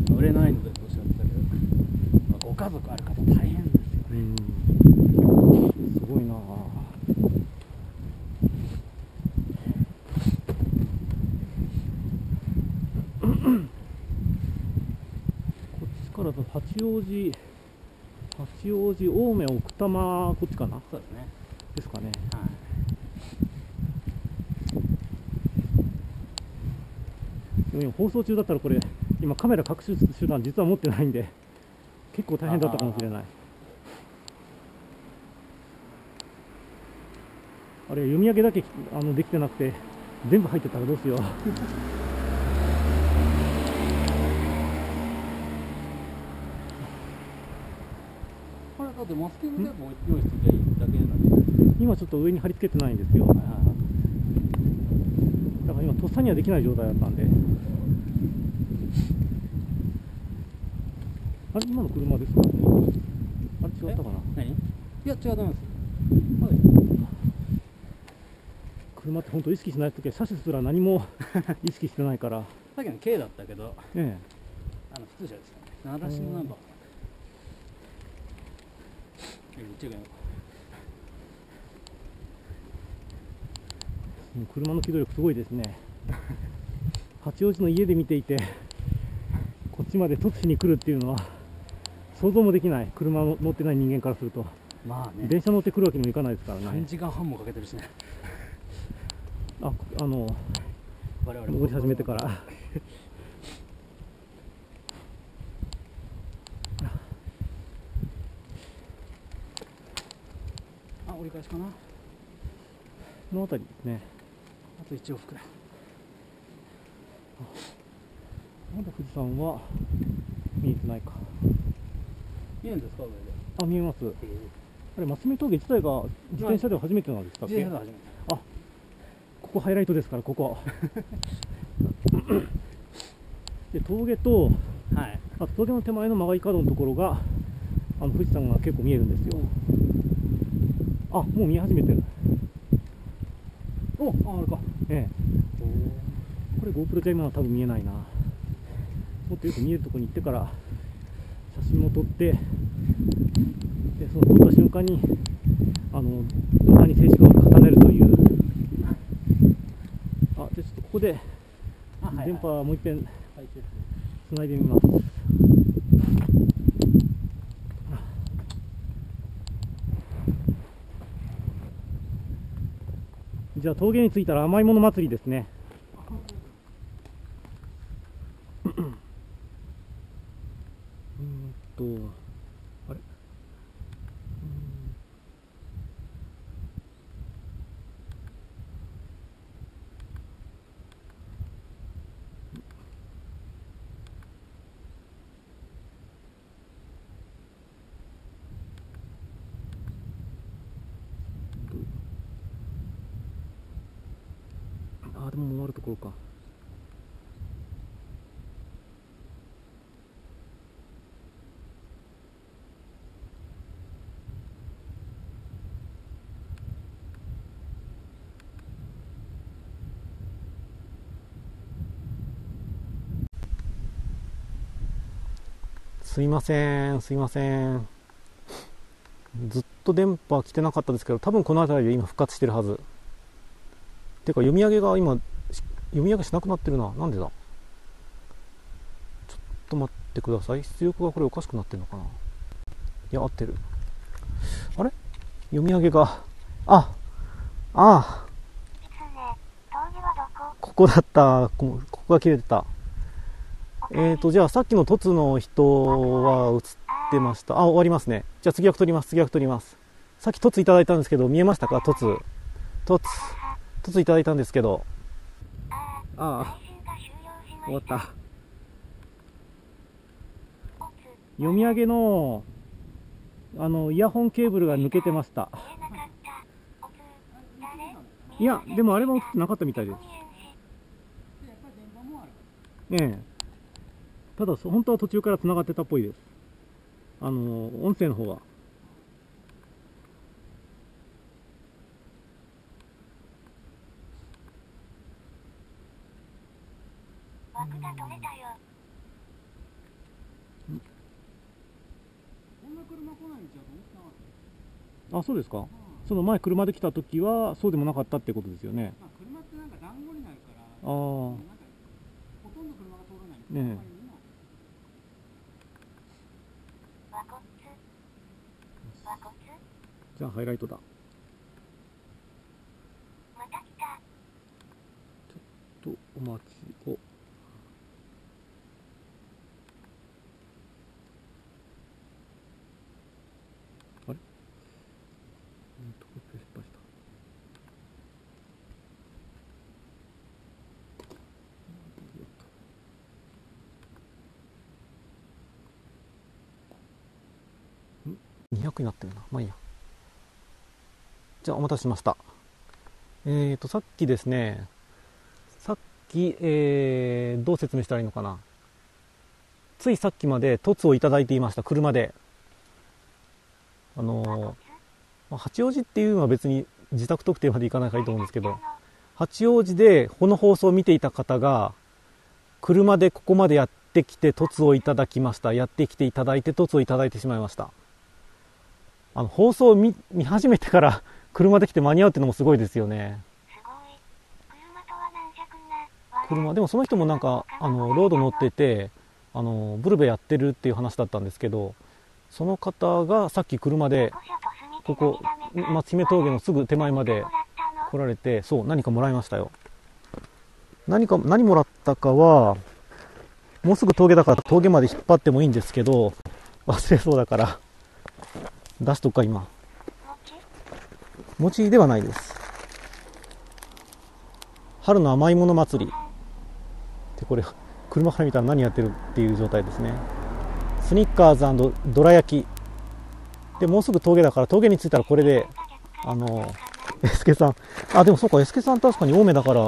乗れないのでとおっしゃってたけど、まあご家族ある方大変ですようん。すごいなこっちからだと八王子八王子青梅奥多摩こっちかな？そうですね。ですかね。はい。でも今放送中だったらこれ今カメラ隠し手段実は持ってないんで結構大変だったかもしれない。あれ読み上げだけあのできてなくて全部入ってたらどうしようこれだってマスキングテープを用意してきゃいいだけなんで。今ちょっと上に貼り付けてないんですよ。はいはいだから今とっさにはできない状態だったんで。あれ今の車ですかあれ違ったかな？何？いや違うと思います。車って本当意識しないときは車種すら何も (laughs) 意識してないから。さっきの K だったけどえあの普通車ですよね。のナンバーうよえもう車の機動力すごいですね。(laughs) 八王子の家で見ていてこっちまで突しに来るっていうのは想像もできない。車の乗ってない人間からすると。まあね。電車乗ってくるわけにもいかないですから3ね時間半もかけてるしね。ああの我々動き始めてから (laughs) 折り返しかな。の辺りね。と1往復まだ富士山は見えてないか。いいんですか上で？あ見えます。あれ松見峠自体が自転車では初めてなんですか自転車で初めて。ここハイライトですからここ (laughs) で峠とはい。あ峠の手前の曲がり角のところがあの富士山が結構見えるんですよあもう見え始めてる。おああれか。ええ。これ GoPro じゃ今は多分見えないな。もっとよく見えるところに行ってから写真も撮ってでその撮った瞬間にあの動画に静止画を重ねるという。あじゃあちょっとここで電波もう一遍はい。つないでみますじゃあ峠に着いたら甘いもの祭りですね。うんと。とこうか。すいませんすいません。ずっと電波来てなかったですけど多分この辺りで今復活してるはず。てか読み上げが今読み上げしなくなってるな。なんでだ？ちょっと待ってください。出力がこれおかしくなってるのかな。いや合ってる。あれ？読み上げが。あ！あ！キツネ、峠はどこここだった。こここが切れてた。えーとじゃあさっきの凸の人は映ってました。あ終わりますね。じゃあ次役取ります。次役取ります。さっき凸いただいたんですけど見えましたか？凸。凸。凸いただいたんですけどああ、終わった。読み上げの、あの、イヤホンケーブルが抜けてました。いや、でもあれもなかったみたいです。ええ。ただ、本当は途中から繋がってたっぽいです。あの、音声の方は。枠が取れたよ。あ、そうですか？その前車で来た時は、そうでもなかったってことですよね？まあ、車ってなんか団子になるから、ああ。ほとんど車が通らないんでねえ。じゃあ、ハイライトだ。また来た。と、お待ちを。あれうんと、コピペ失敗した。よっと200になってるな。まあいいや。じゃあお待たせしました。えーとさっきですねさっき、えーどう説明したらいいのかな。ついさっきまで凸をいただいていました。車で。あのー八王子っていうのは別に自宅特定までいかないからいいと思うんですけど八王子でこの放送を見ていた方が車でここまでやってきて凸をいただきました。やってきていただいて凸をいただいてしまいました。あの放送を見始めてから (laughs) 車で来て間に合うっていうのもすごいですよね。でもその人もなんかあのロード乗っててあのブルベやってるっていう話だったんですけどその方がさっき車でここ松姫峠のすぐ手前まで来られてそう何かもらいましたよ何か何もらったかはもうすぐ峠だから峠まで引っ張ってもいいんですけど忘れそうだから出しとくか今。餅ではないです。春の甘いもの祭り。でこれ車から見たら何やってるっていう状態ですね。スニッカーズどら焼き。でもうすぐ峠だから峠に着いたらこれであのエスケさん。あでもそうかエスケさん確かに青梅だから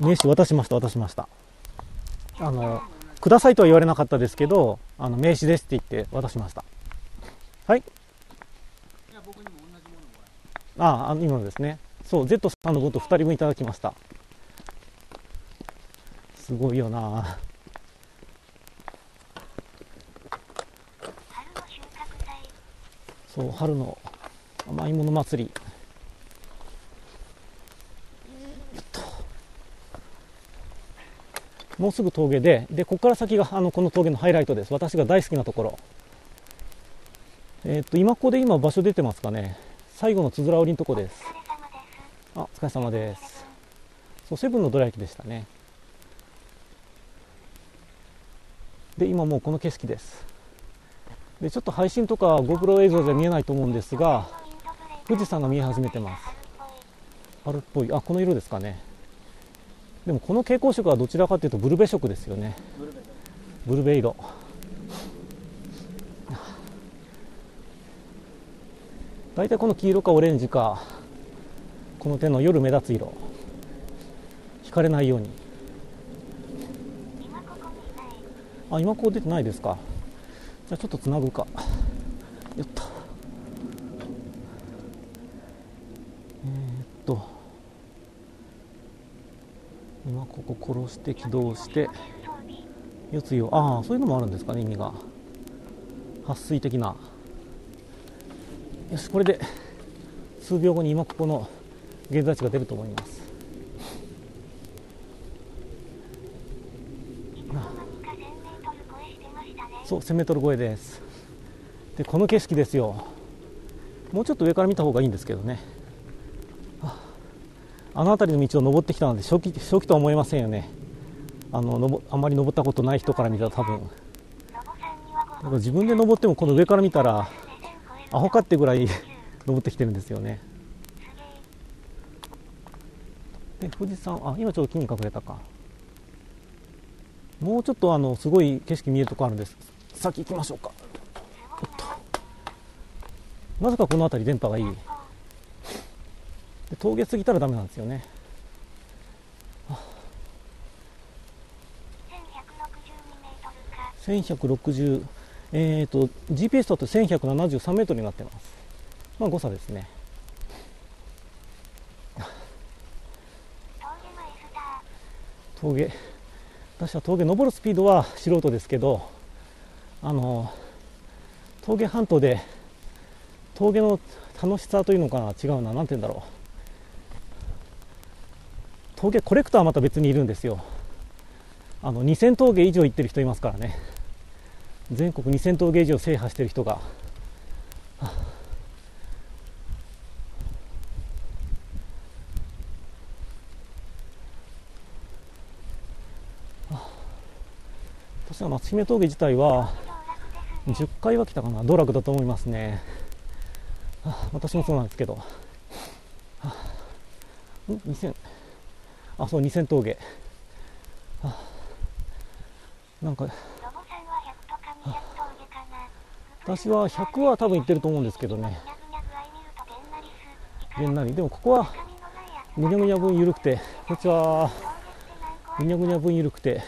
名刺渡しました渡しました。あのくださいとは言われなかったですけどあの名刺ですって言って渡しました。はい。いや僕にも同じものもらああ今のですね。そう Z さんの分と2人分いただきました。すごいよな。そう春の甘いもの祭り。もうすぐ峠ででここから先があのこの峠のハイライトです。私が大好きなところえっと今ここで今場所出てますかね。最後のつづら折りのとこです。お疲れ様です。あお疲れ様です。そうセブンのどら焼きでしたね。で今もうこの景色です。でちょっと配信とか GoPro 映像じゃ見えないと思うんですが富士山が見え始めてます。春っぽい。あこの色ですかね。でもこの蛍光色はどちらかというとブルベ色ですよね。ブルベ色。大体この黄色かオレンジかこの手の夜目立つ色。引かれないように。あ今こう出てないですか。じゃあちょっとつなぐか。よっと。えー、っと。今ここ殺して起動して。四つ葉。ああそういうのもあるんですかね意味が。撥水的な。よしこれで数秒後に今ここの現在地が出ると思います。いつの間にか1000メートル超え。です。でこの景色ですよ。もうちょっと上から見た方がいいんですけどね。あの辺りの道を登ってきたので初期初期とは思えませんよね。あののぼあんまり登ったことない人から見たら多分。ロボさんか自分で登ってもこの上から見たらアホかってぐらい (laughs) 登ってきてるんですよね。で富士山あ今ちょっと木に隠れたか。もうちょっとあのすごい景色見えるとこあるんです。先行きましょうか。おっと。なぜかこの辺り電波がいい。で峠過ぎたらダメなんですよね。1162メートルか。1160えー、と GPS だと1173メートルになってます。まあ誤差ですね。峠。私は峠登るスピードは素人ですけどあの峠半島で峠の楽しさというのかな違うな何て言うんだろう。峠コレクターはまた別にいるんですよ。あの2000峠以上行ってる人いますからね。全国2000峠以上制覇している人がはあ私は松姫峠自体は。10回は来たかな道楽だと思いますね私もそうなんですけど2000あそう2000峠あなんか私は100は多分行ってると思うんですけどねげんなり。でもここはぐにゃぐにゃ分緩くてこんにちはぐにゃぐにゃ分緩くて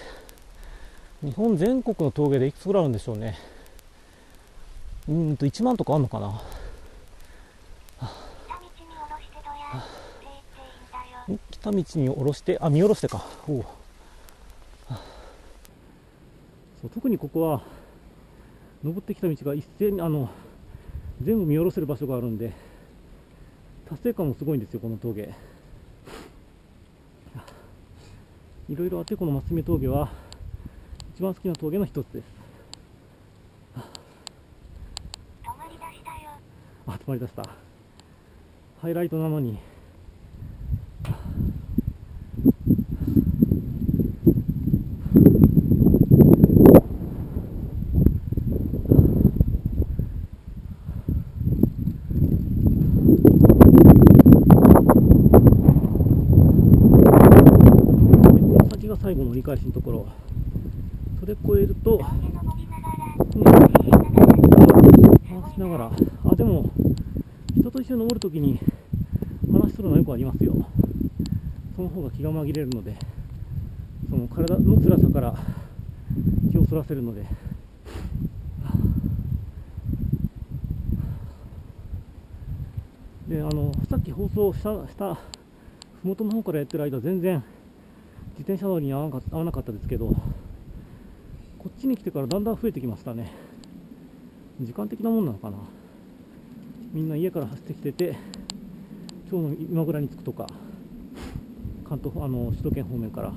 日本全国の峠でいくつぐらいあるんでしょうねうんと1万とかあるのかな北道に下ろしてどやって言っていいんだよ。ん北道に下ろしてあ見下ろしてかおそう特にここは登ってきた道が一斉にあの全部見下ろせる場所があるんで達成感もすごいんですよこの峠。(laughs) いろいろあってこの松目峠は一番好きな峠の一つです。止まり出したよ。あ止まりだした。ハイライトなのに最後の折り返しのところそれ越えると峠登りながら、話しながら、あ、でも、人と一緒に登るときに話するのはよくありますよ。その方が気が紛れるので、その体の辛さから気をそらせるので、で、あの、さっき放送した、した、ふもとの方からやってる間、全然自転車乗りに合わなか合わなかったですけど、こっちに来てからだんだん増えてきましたね。時間的なもんなのかな。みんな家から走ってきてて今日の今ぐらいに着くとか関東あの首都圏方面から。あ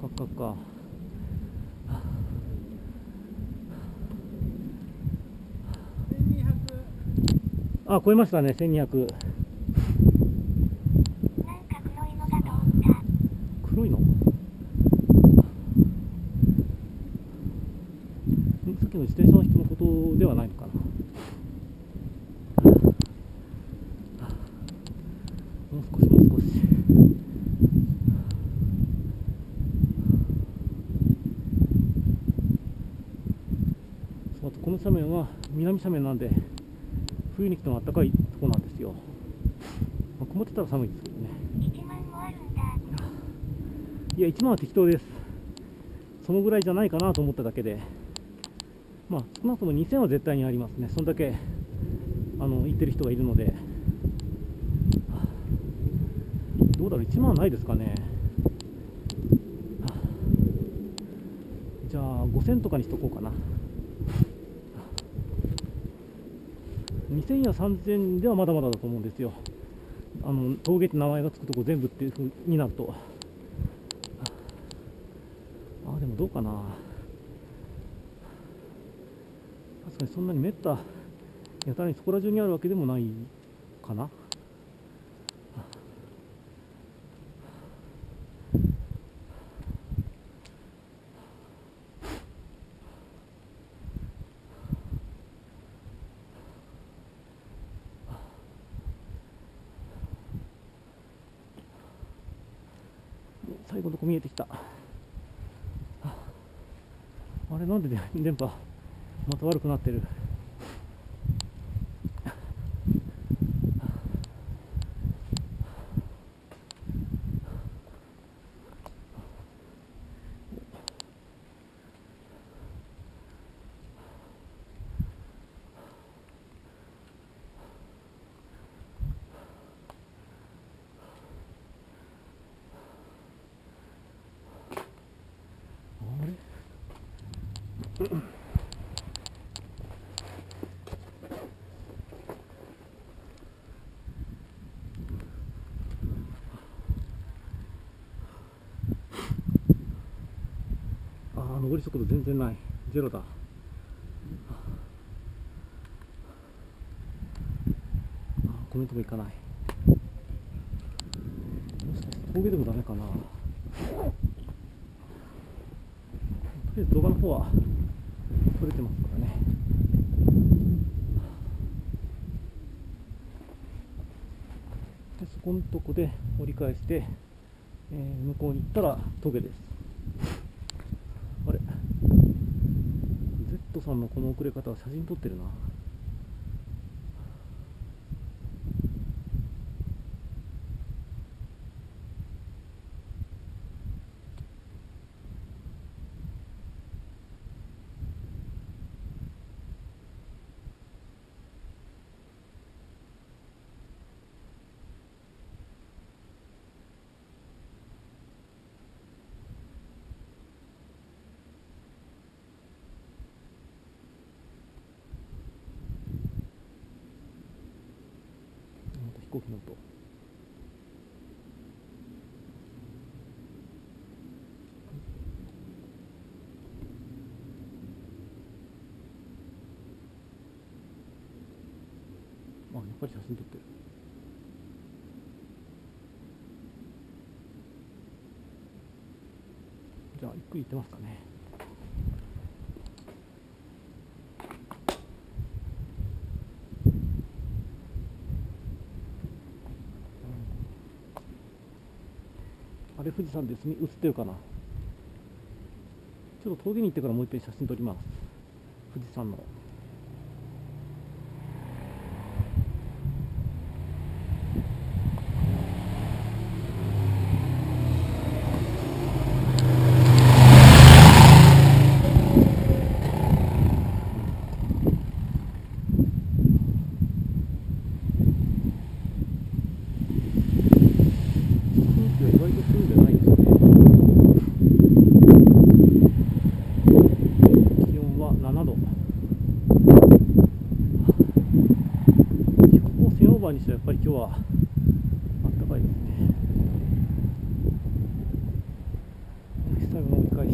カクカクかあ超えましたね1200なんか黒いのだと思った。黒いのんの自転車の人のことではないのかなもう少しもう少しあとこの斜面は南斜面なんで冬に来ても暖かいとこなんですよ、まあ、曇ってたら寒いですけどね。いや、1万は適当です。そのぐらいじゃないかなと思っただけで、まあ、少なくとも2000は絶対にありますね。そんだけ、あの、言ってる人がいるので、どうだろう、1万はないですかね。じゃあ5000とかにしとこうかな。2000や3000ではまだまだだと思うんですよ。あの峠って名前がつくとこ全部っていう風になると。あでもどうかな。確かにそんなにめったやたらにそこら中にあるわけでもないかな。最後のとこ見えてきた。あれなんで電波また悪くなってる。あれ？上り速度全然ない。ゼロだ。あコメントもいかない。もしかして峠でもダメかな。とりあえず動画の方は撮れてますからね。でそこのとこで折り返して、えー向こうに行ったら峠ですあれさんのこの遅れ方は写真撮ってるなまた飛行機の音あやっぱり写真撮ってるじゃあゆってますかね。あれ富士山ですに映ってるかな。ちょっと峠に行ってからもう一遍写真撮ります。富士山の雰囲気は意外とそうじゃないですね気温は7度標高1000オーバーにしてはやっぱり今日はあったかいですね最後の折り返し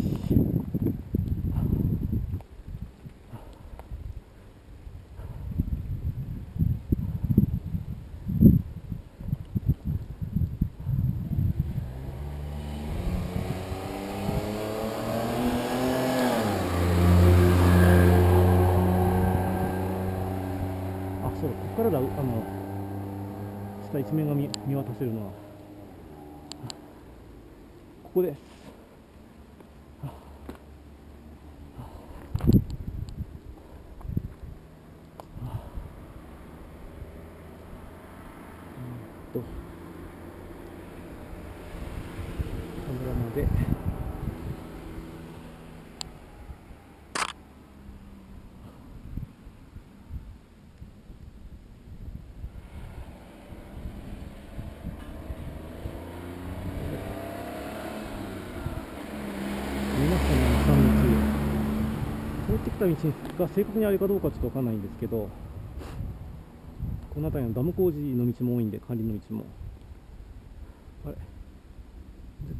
あそうここからだ。あの下一面が見見渡せるのは。ここで。すうんとカメラまで皆さんの3日った道が正確にあれかどうかちょっとわかんないんですけどこの辺りのダム工事の道も多いんで管理の道も。あれ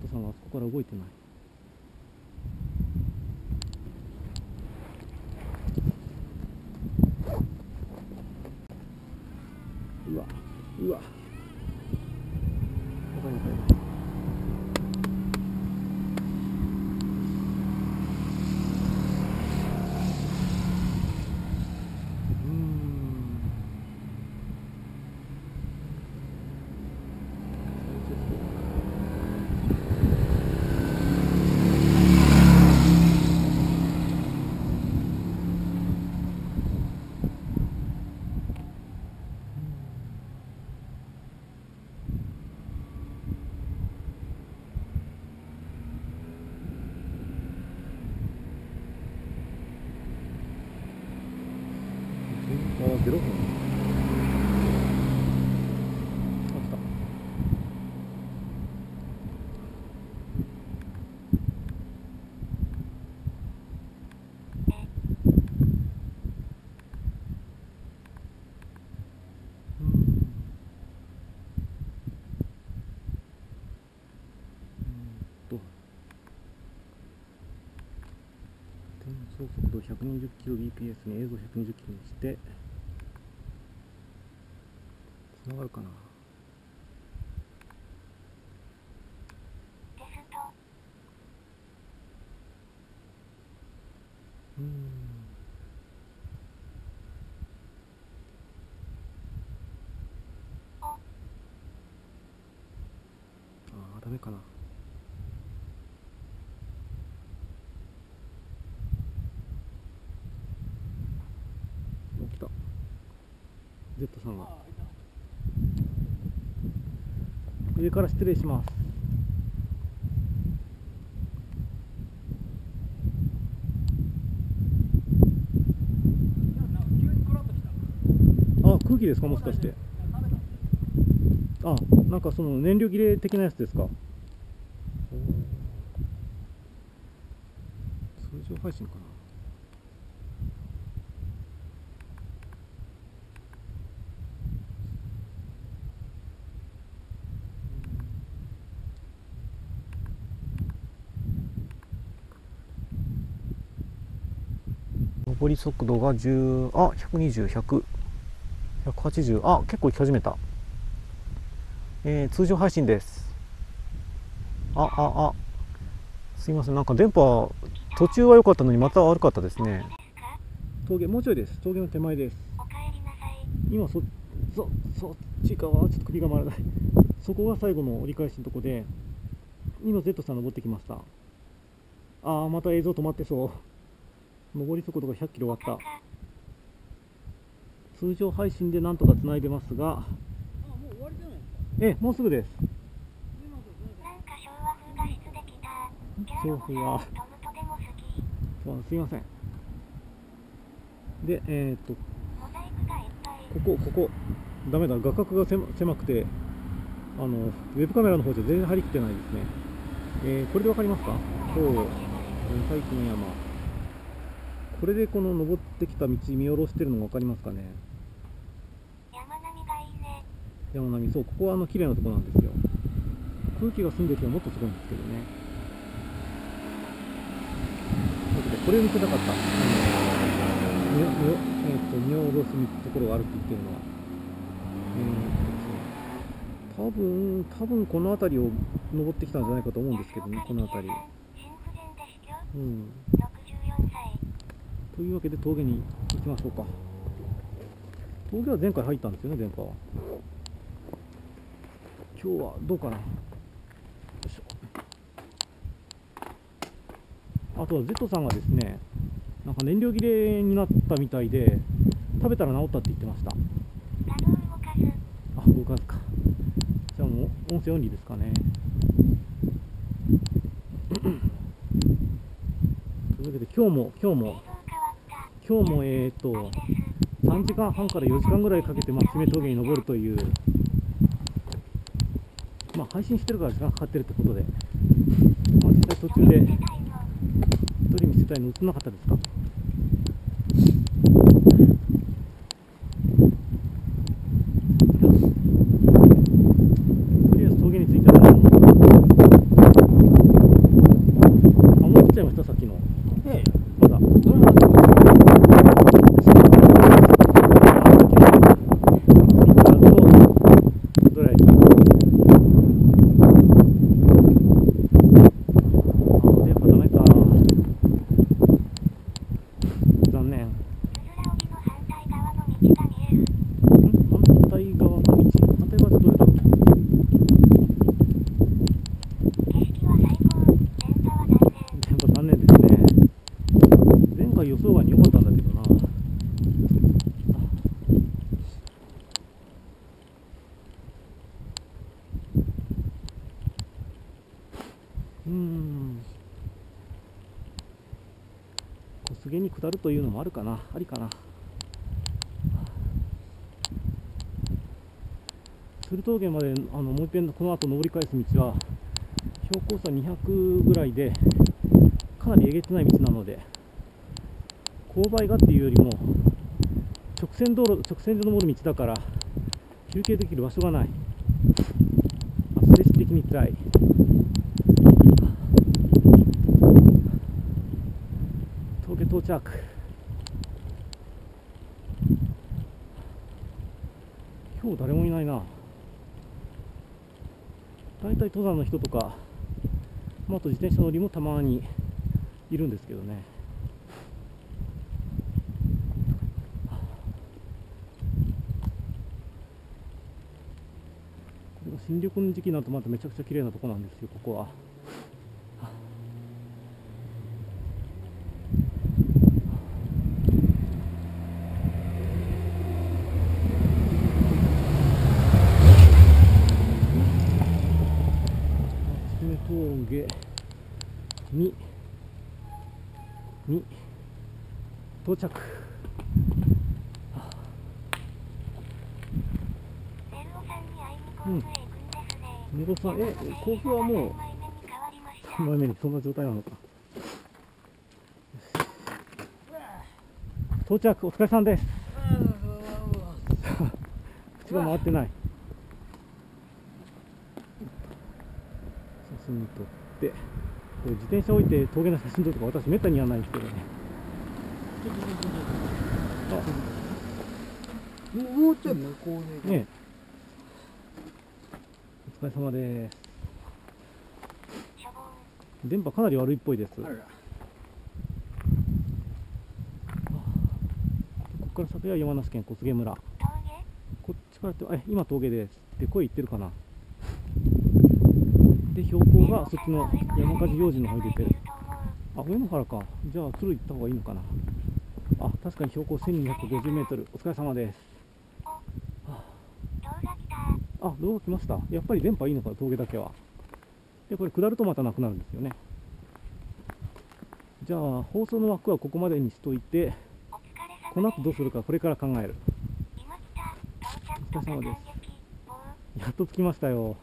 ？Z さんはあそこから動いてないうわうわやばいやばいやばいうーんあー、0分。あ、来た。うんうーんと転送速度 120kbps に映像 120km にしてつながるかな？うん。ああダメかなお来た上から失礼します。あ空気ですか？もしかして。あなんかその燃料切れ的なやつですか？通常配信かな上り速度が10あ120100 180あ結構行き始めた。えー通常配信です。あああ。すいません。なんか電波途中は良かったのにまた悪かったですね。峠もうちょいです。峠の手前です。今そそそっち側ちょっと首が回らない。そこが最後の折り返しのとこで今 Z さん登ってきました。ああまた映像止まってそう上り速度が100キロ割った通常配信でなんとかつないでますが。えもうすぐです。なんか昭和風が出できた。ギャ昭ーロボ和風はそうすいません。でえっ、とここここ。ダメだ。画角が狭狭くてあのウェブカメラの方じゃ全然張り切ってないですね。えーこれでわかりますか？そう。最近の山これでこの登ってきた道見下ろしてるのが分かりますかね？山並みがいいね。山並み。そうここはあの綺麗なとこなんですよ。空気が澄んでる日はもっとすごいんですけどね。ということでこれを見せたかった。見見えー、と見下ろすところがあるって言ってるのは。えー、多分多分この辺りを登ってきたんじゃないかと思うんですけどねこの辺り。うん。64歳というわけで峠に行きましょうか。峠は前回入ったんですよね電波は。今日はどうかな。よいしょ。あとは Z さんがですねなんか燃料切れになったみたいで食べたら治ったって言ってました。あ動かすか。じゃあもう音声オンリーですかね。(clears throat) というわけで今日も今日も今日もえーと3時間半から4時間ぐらいかけて松姫峠に登るというまあ配信してるから時間かかってるってことで、まあ、実際途中で一人見せたいの映んなかったですかとりあえず峠に着いたらあもう来ちゃいましたさっきのええまだそれはどれ電波ダメか残念んうずら荻の反対側の道が見える。反対側の道反対側ってどれだ景色は最高。電波は断然。電波残念ですね前回予想外に良かったんだけどなうーん小菅に下るというのもあるかなありかな鶴峠まであのもう一遍この後登り返す道は標高差200ぐらいでかなりえげつない道なので勾配がっていうよりも直線道路直線で登る道だから休憩できる場所がない。あ精神的に辛い。峠到着。今日誰もいないな。大体登山の人とか、まあ、あと自転車乗りもたまにいるんですけどね。新緑の時期になるとまためちゃくちゃ綺麗なとこなんですよここは。峠にに到着。ネルオさん。に会いに甲府へ行くんですね。ネロさんえ甲府はもう3枚目に変わりました。(laughs) 3枚目にそんな状態なのか。到着お疲れさんです。(laughs) 口が回ってない。写真撮ってこれ自転車置いて峠の写真撮るとか私めったにやらないんですけどね。あもうちょい向こうでねえ。お疲れ様です。電波かなり悪いっぽいです。ここから先は山梨県小菅村。峠？こっちからってえ今峠です。って声言ってるかなで標高がそっちの山梶用事の方に出てるあ上野原かじゃあ鶴行った方がいいのかなあ確かに標高1250メートルお疲れ様です。あ動画来ましたやっぱり電波いいのか峠だけはでこれ下るとまたなくなるんですよねじゃあ放送の枠はここまでにしといてお疲れ様です。この後どうするかこれから考える。お疲れ様です。やっと着きましたよ。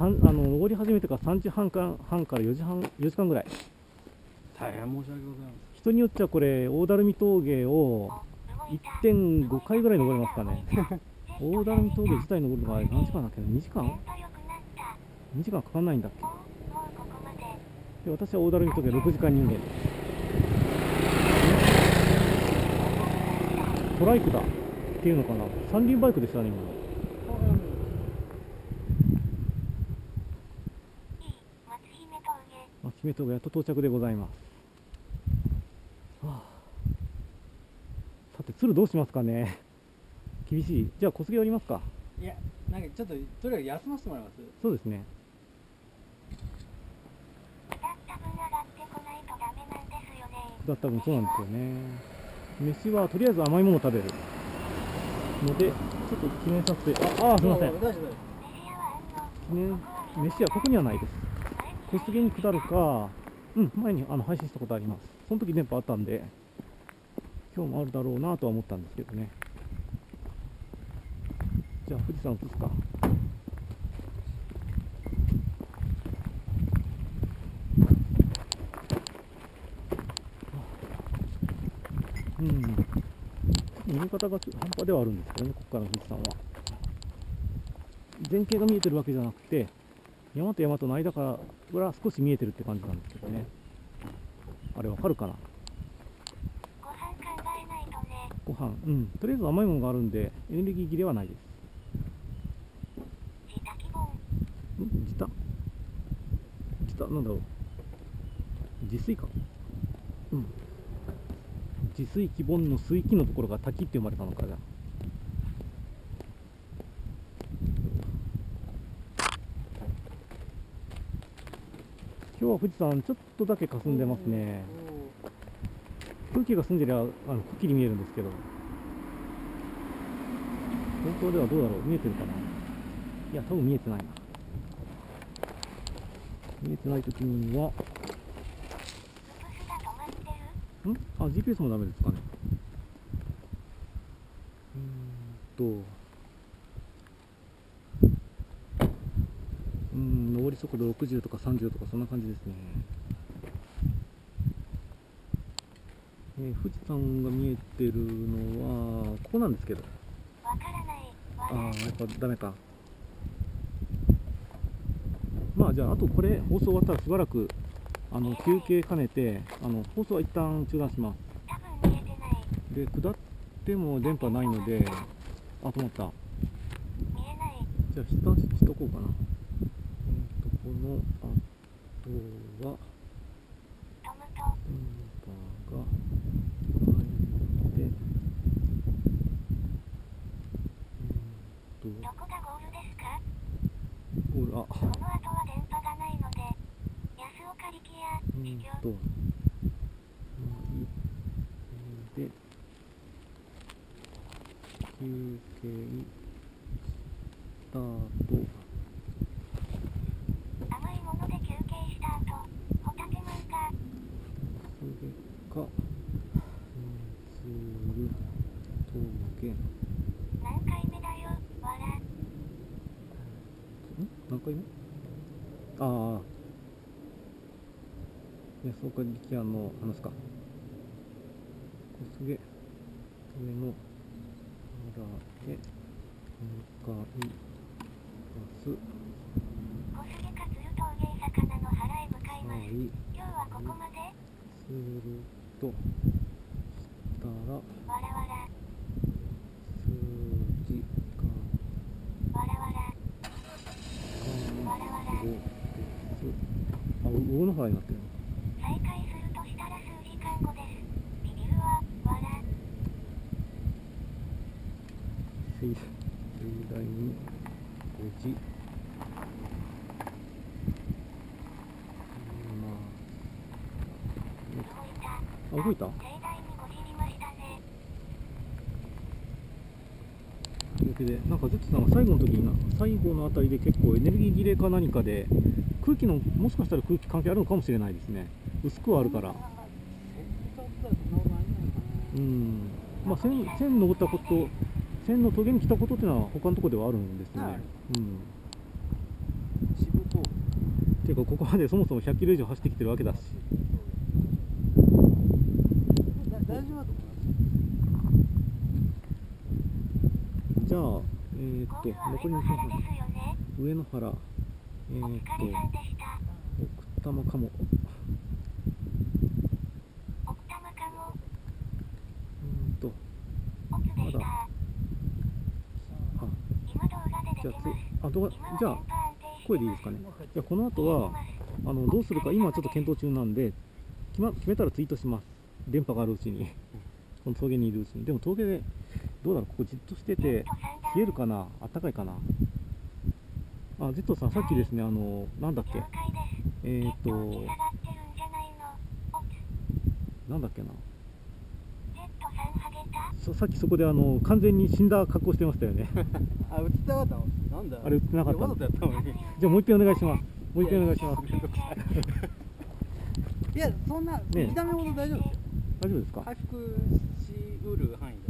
あの登り始めてから3時半か半から4時半4時間ぐらい。大変申し訳ございま人によってはこれ大垂水峠を動いた。1.5回ぐらい登れますかね。(laughs) 大垂水峠自体登るのが何時間だっけ2時間？電波良くなった。?2 時間かかんないんだっけ？で。で私は大垂水峠6時間人間。トライクだっていうのかな？三輪バイクでしたね今の。いい。松姫峠。松姫峠やっと到着でございます。はあ、さて、鶴どうしますかね厳しい。じゃあ小杉やりますか。すいやなんかちょっととりあえず休ませてもらいますそうですね。だった分上がってこないとダメなんですよね。だった分そうなんですよね。飯はとりあえず甘いものを食べる。ので、ちょっと記念撮影。あ、あーすみません。記念、飯はここにはないです。小杉に下るか、うん、前にあの配信したことあります。その時電波あったんで、今日もあるだろうなとは思ったんですけどね。じゃあ富士山映すか。うん。見え方が半端ではあるんですけどね、ここからの富士山は。前景が見えてるわけじゃなくて、山と山との間から少し見えてるって感じなんですけどね。あれわかるかな？ご飯考えないとね。ご飯うん。とりあえず甘いものがあるんで、エネルギー切れはないです。自他希望。ん？自他自他なんだろう自炊かうん自炊基本の水気のところが滝って読まれたのかじ今日は富士山ちょっとだけ霞んでますね。空気が澄んでりゃあのくっきり見えるんですけど本当ではどうだろう？見えてるかな？いや多分見えてないな。見えてないときには、ん？あ、GPS もダメですかね。うーんと、うーん、上り速度60とか30とかそんな感じですね。えー富士山が見えてるのは、ここなんですけど。ああ、ら。やっぱダメか。まあじゃあ、あとこれ、放送終わったらしばらくあの休憩兼ねて、あの放送は一旦中断します。で、下っても電波ないので、あ、止まった。じゃあ、一旦しとこうかな。この後は、トムと。電波が入って、うーんと、どこがゴールですかゴール、あ、この後は電波がないので、安岡力也、うーん秘境と、はい、えーで、休憩、スタート、甘いもので休憩した後、ホタテマンが、それか、つる、峠、ん何回目だよ、わら。何回目ああ、安岡力也の話か。小菅、上の原へ向かいます。小菅勝湯峠魚の原へ向かいます。はい。今日はここまで、するとしたらわらわら、数時間わらわら、わらわら後。ですあう魚の原になってる再開するとしたら数時間後です。理由は、わら、盛盛大に5時ま動いた？でなんか Z さんが最後の時にな最後のあたりで結構エネルギー切れか何かで空気のもしかしたら空気関係あるのかもしれないですね。薄くはあるから。うん。まあ線線登ったこと線の峠に来たことっていうのは他のところではあるんですね、はい。うん。渋こていうかここまでそもそも100キロ以上走ってきてるわけだしだ大丈夫だと思いますじゃあえー、っと残りの上野原えー、っと。奥多摩かも。奥多摩かも、うーんと。まだ。あじゃあ。つあ動画今はじゃあ声でいいですかね。じゃあこの後はあのどうするか今ちょっと検討中なんで決,、ま、決めたらツイートします。電波があるうちに。この峠にいるうちに。でも峠でどうだろうここじっとしてて冷えるかな？あったかいかな？あ Z さんさっきですねあのなんだっけ？えー、っとなんだっけな？さっきそこであの完全に死んだ格好してましたよね。(laughs) あ映ってなかったの？なんだ？あれ映ってなかったいやわざとやったのに。じゃあもう一回お願いします。もう一回お願いします。いやそんなね見た目ほど大丈夫ですよ。大丈夫ですか？回復しうる範囲だ。か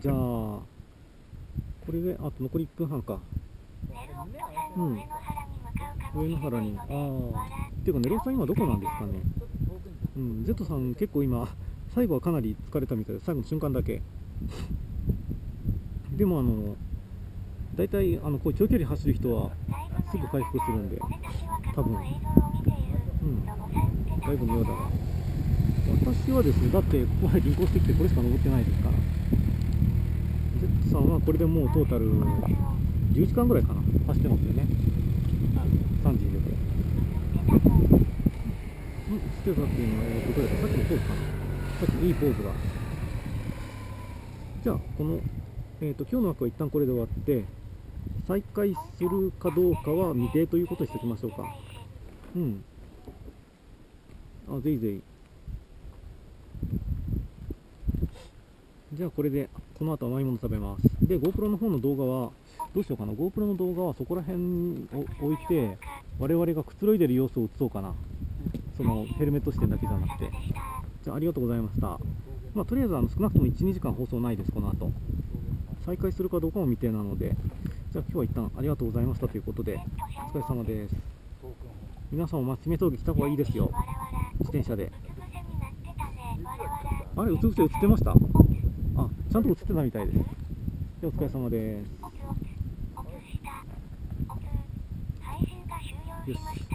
じゃあこれであと残り1分半か。ネルオットさんの上野原にああっていうかネロさん今どこなんですかね。うん。Z さん結構今最後はかなり疲れたみたいで最後の瞬間だけ。(laughs) でもあの大体あのこう長距離走る人はすぐ回復するんで多分。うん。だいぶのようだが私はですねだってここまで銀行してきてこれしか登ってないですからさんはこれでもうトータル10時間ぐらいかな。走ってますよね。3時でうん。してたっていうのはえーとどれださっきのポーズかな。さっきのいいポーズが。じゃあこのえー、と今日の枠は一旦これで終わって再開するかどうかは未定ということにしておきましょうか。うん。あぜひぜひ。じゃあこれでこの後甘いもの食べます。で GoPro の方の動画はどうしようかな。GoPro の動画はそこら辺を置いて我々がくつろいでる様子を映そうかな。そのヘルメット視点だけじゃなくて。じゃあありがとうございました。まあ、とりあえずあの少なくとも1、2時間放送ないです、この後。再開するかどうかも未定なので、じゃあ今日は一旦ありがとうございました。ということで、お疲れ様です。皆さんもマッチメ峠来た方がいいですよ、自転車で。あれ、うつ伏せ映ってました？あ、ちゃんと映ってたみたいです。じゃあお疲れ様です。よし。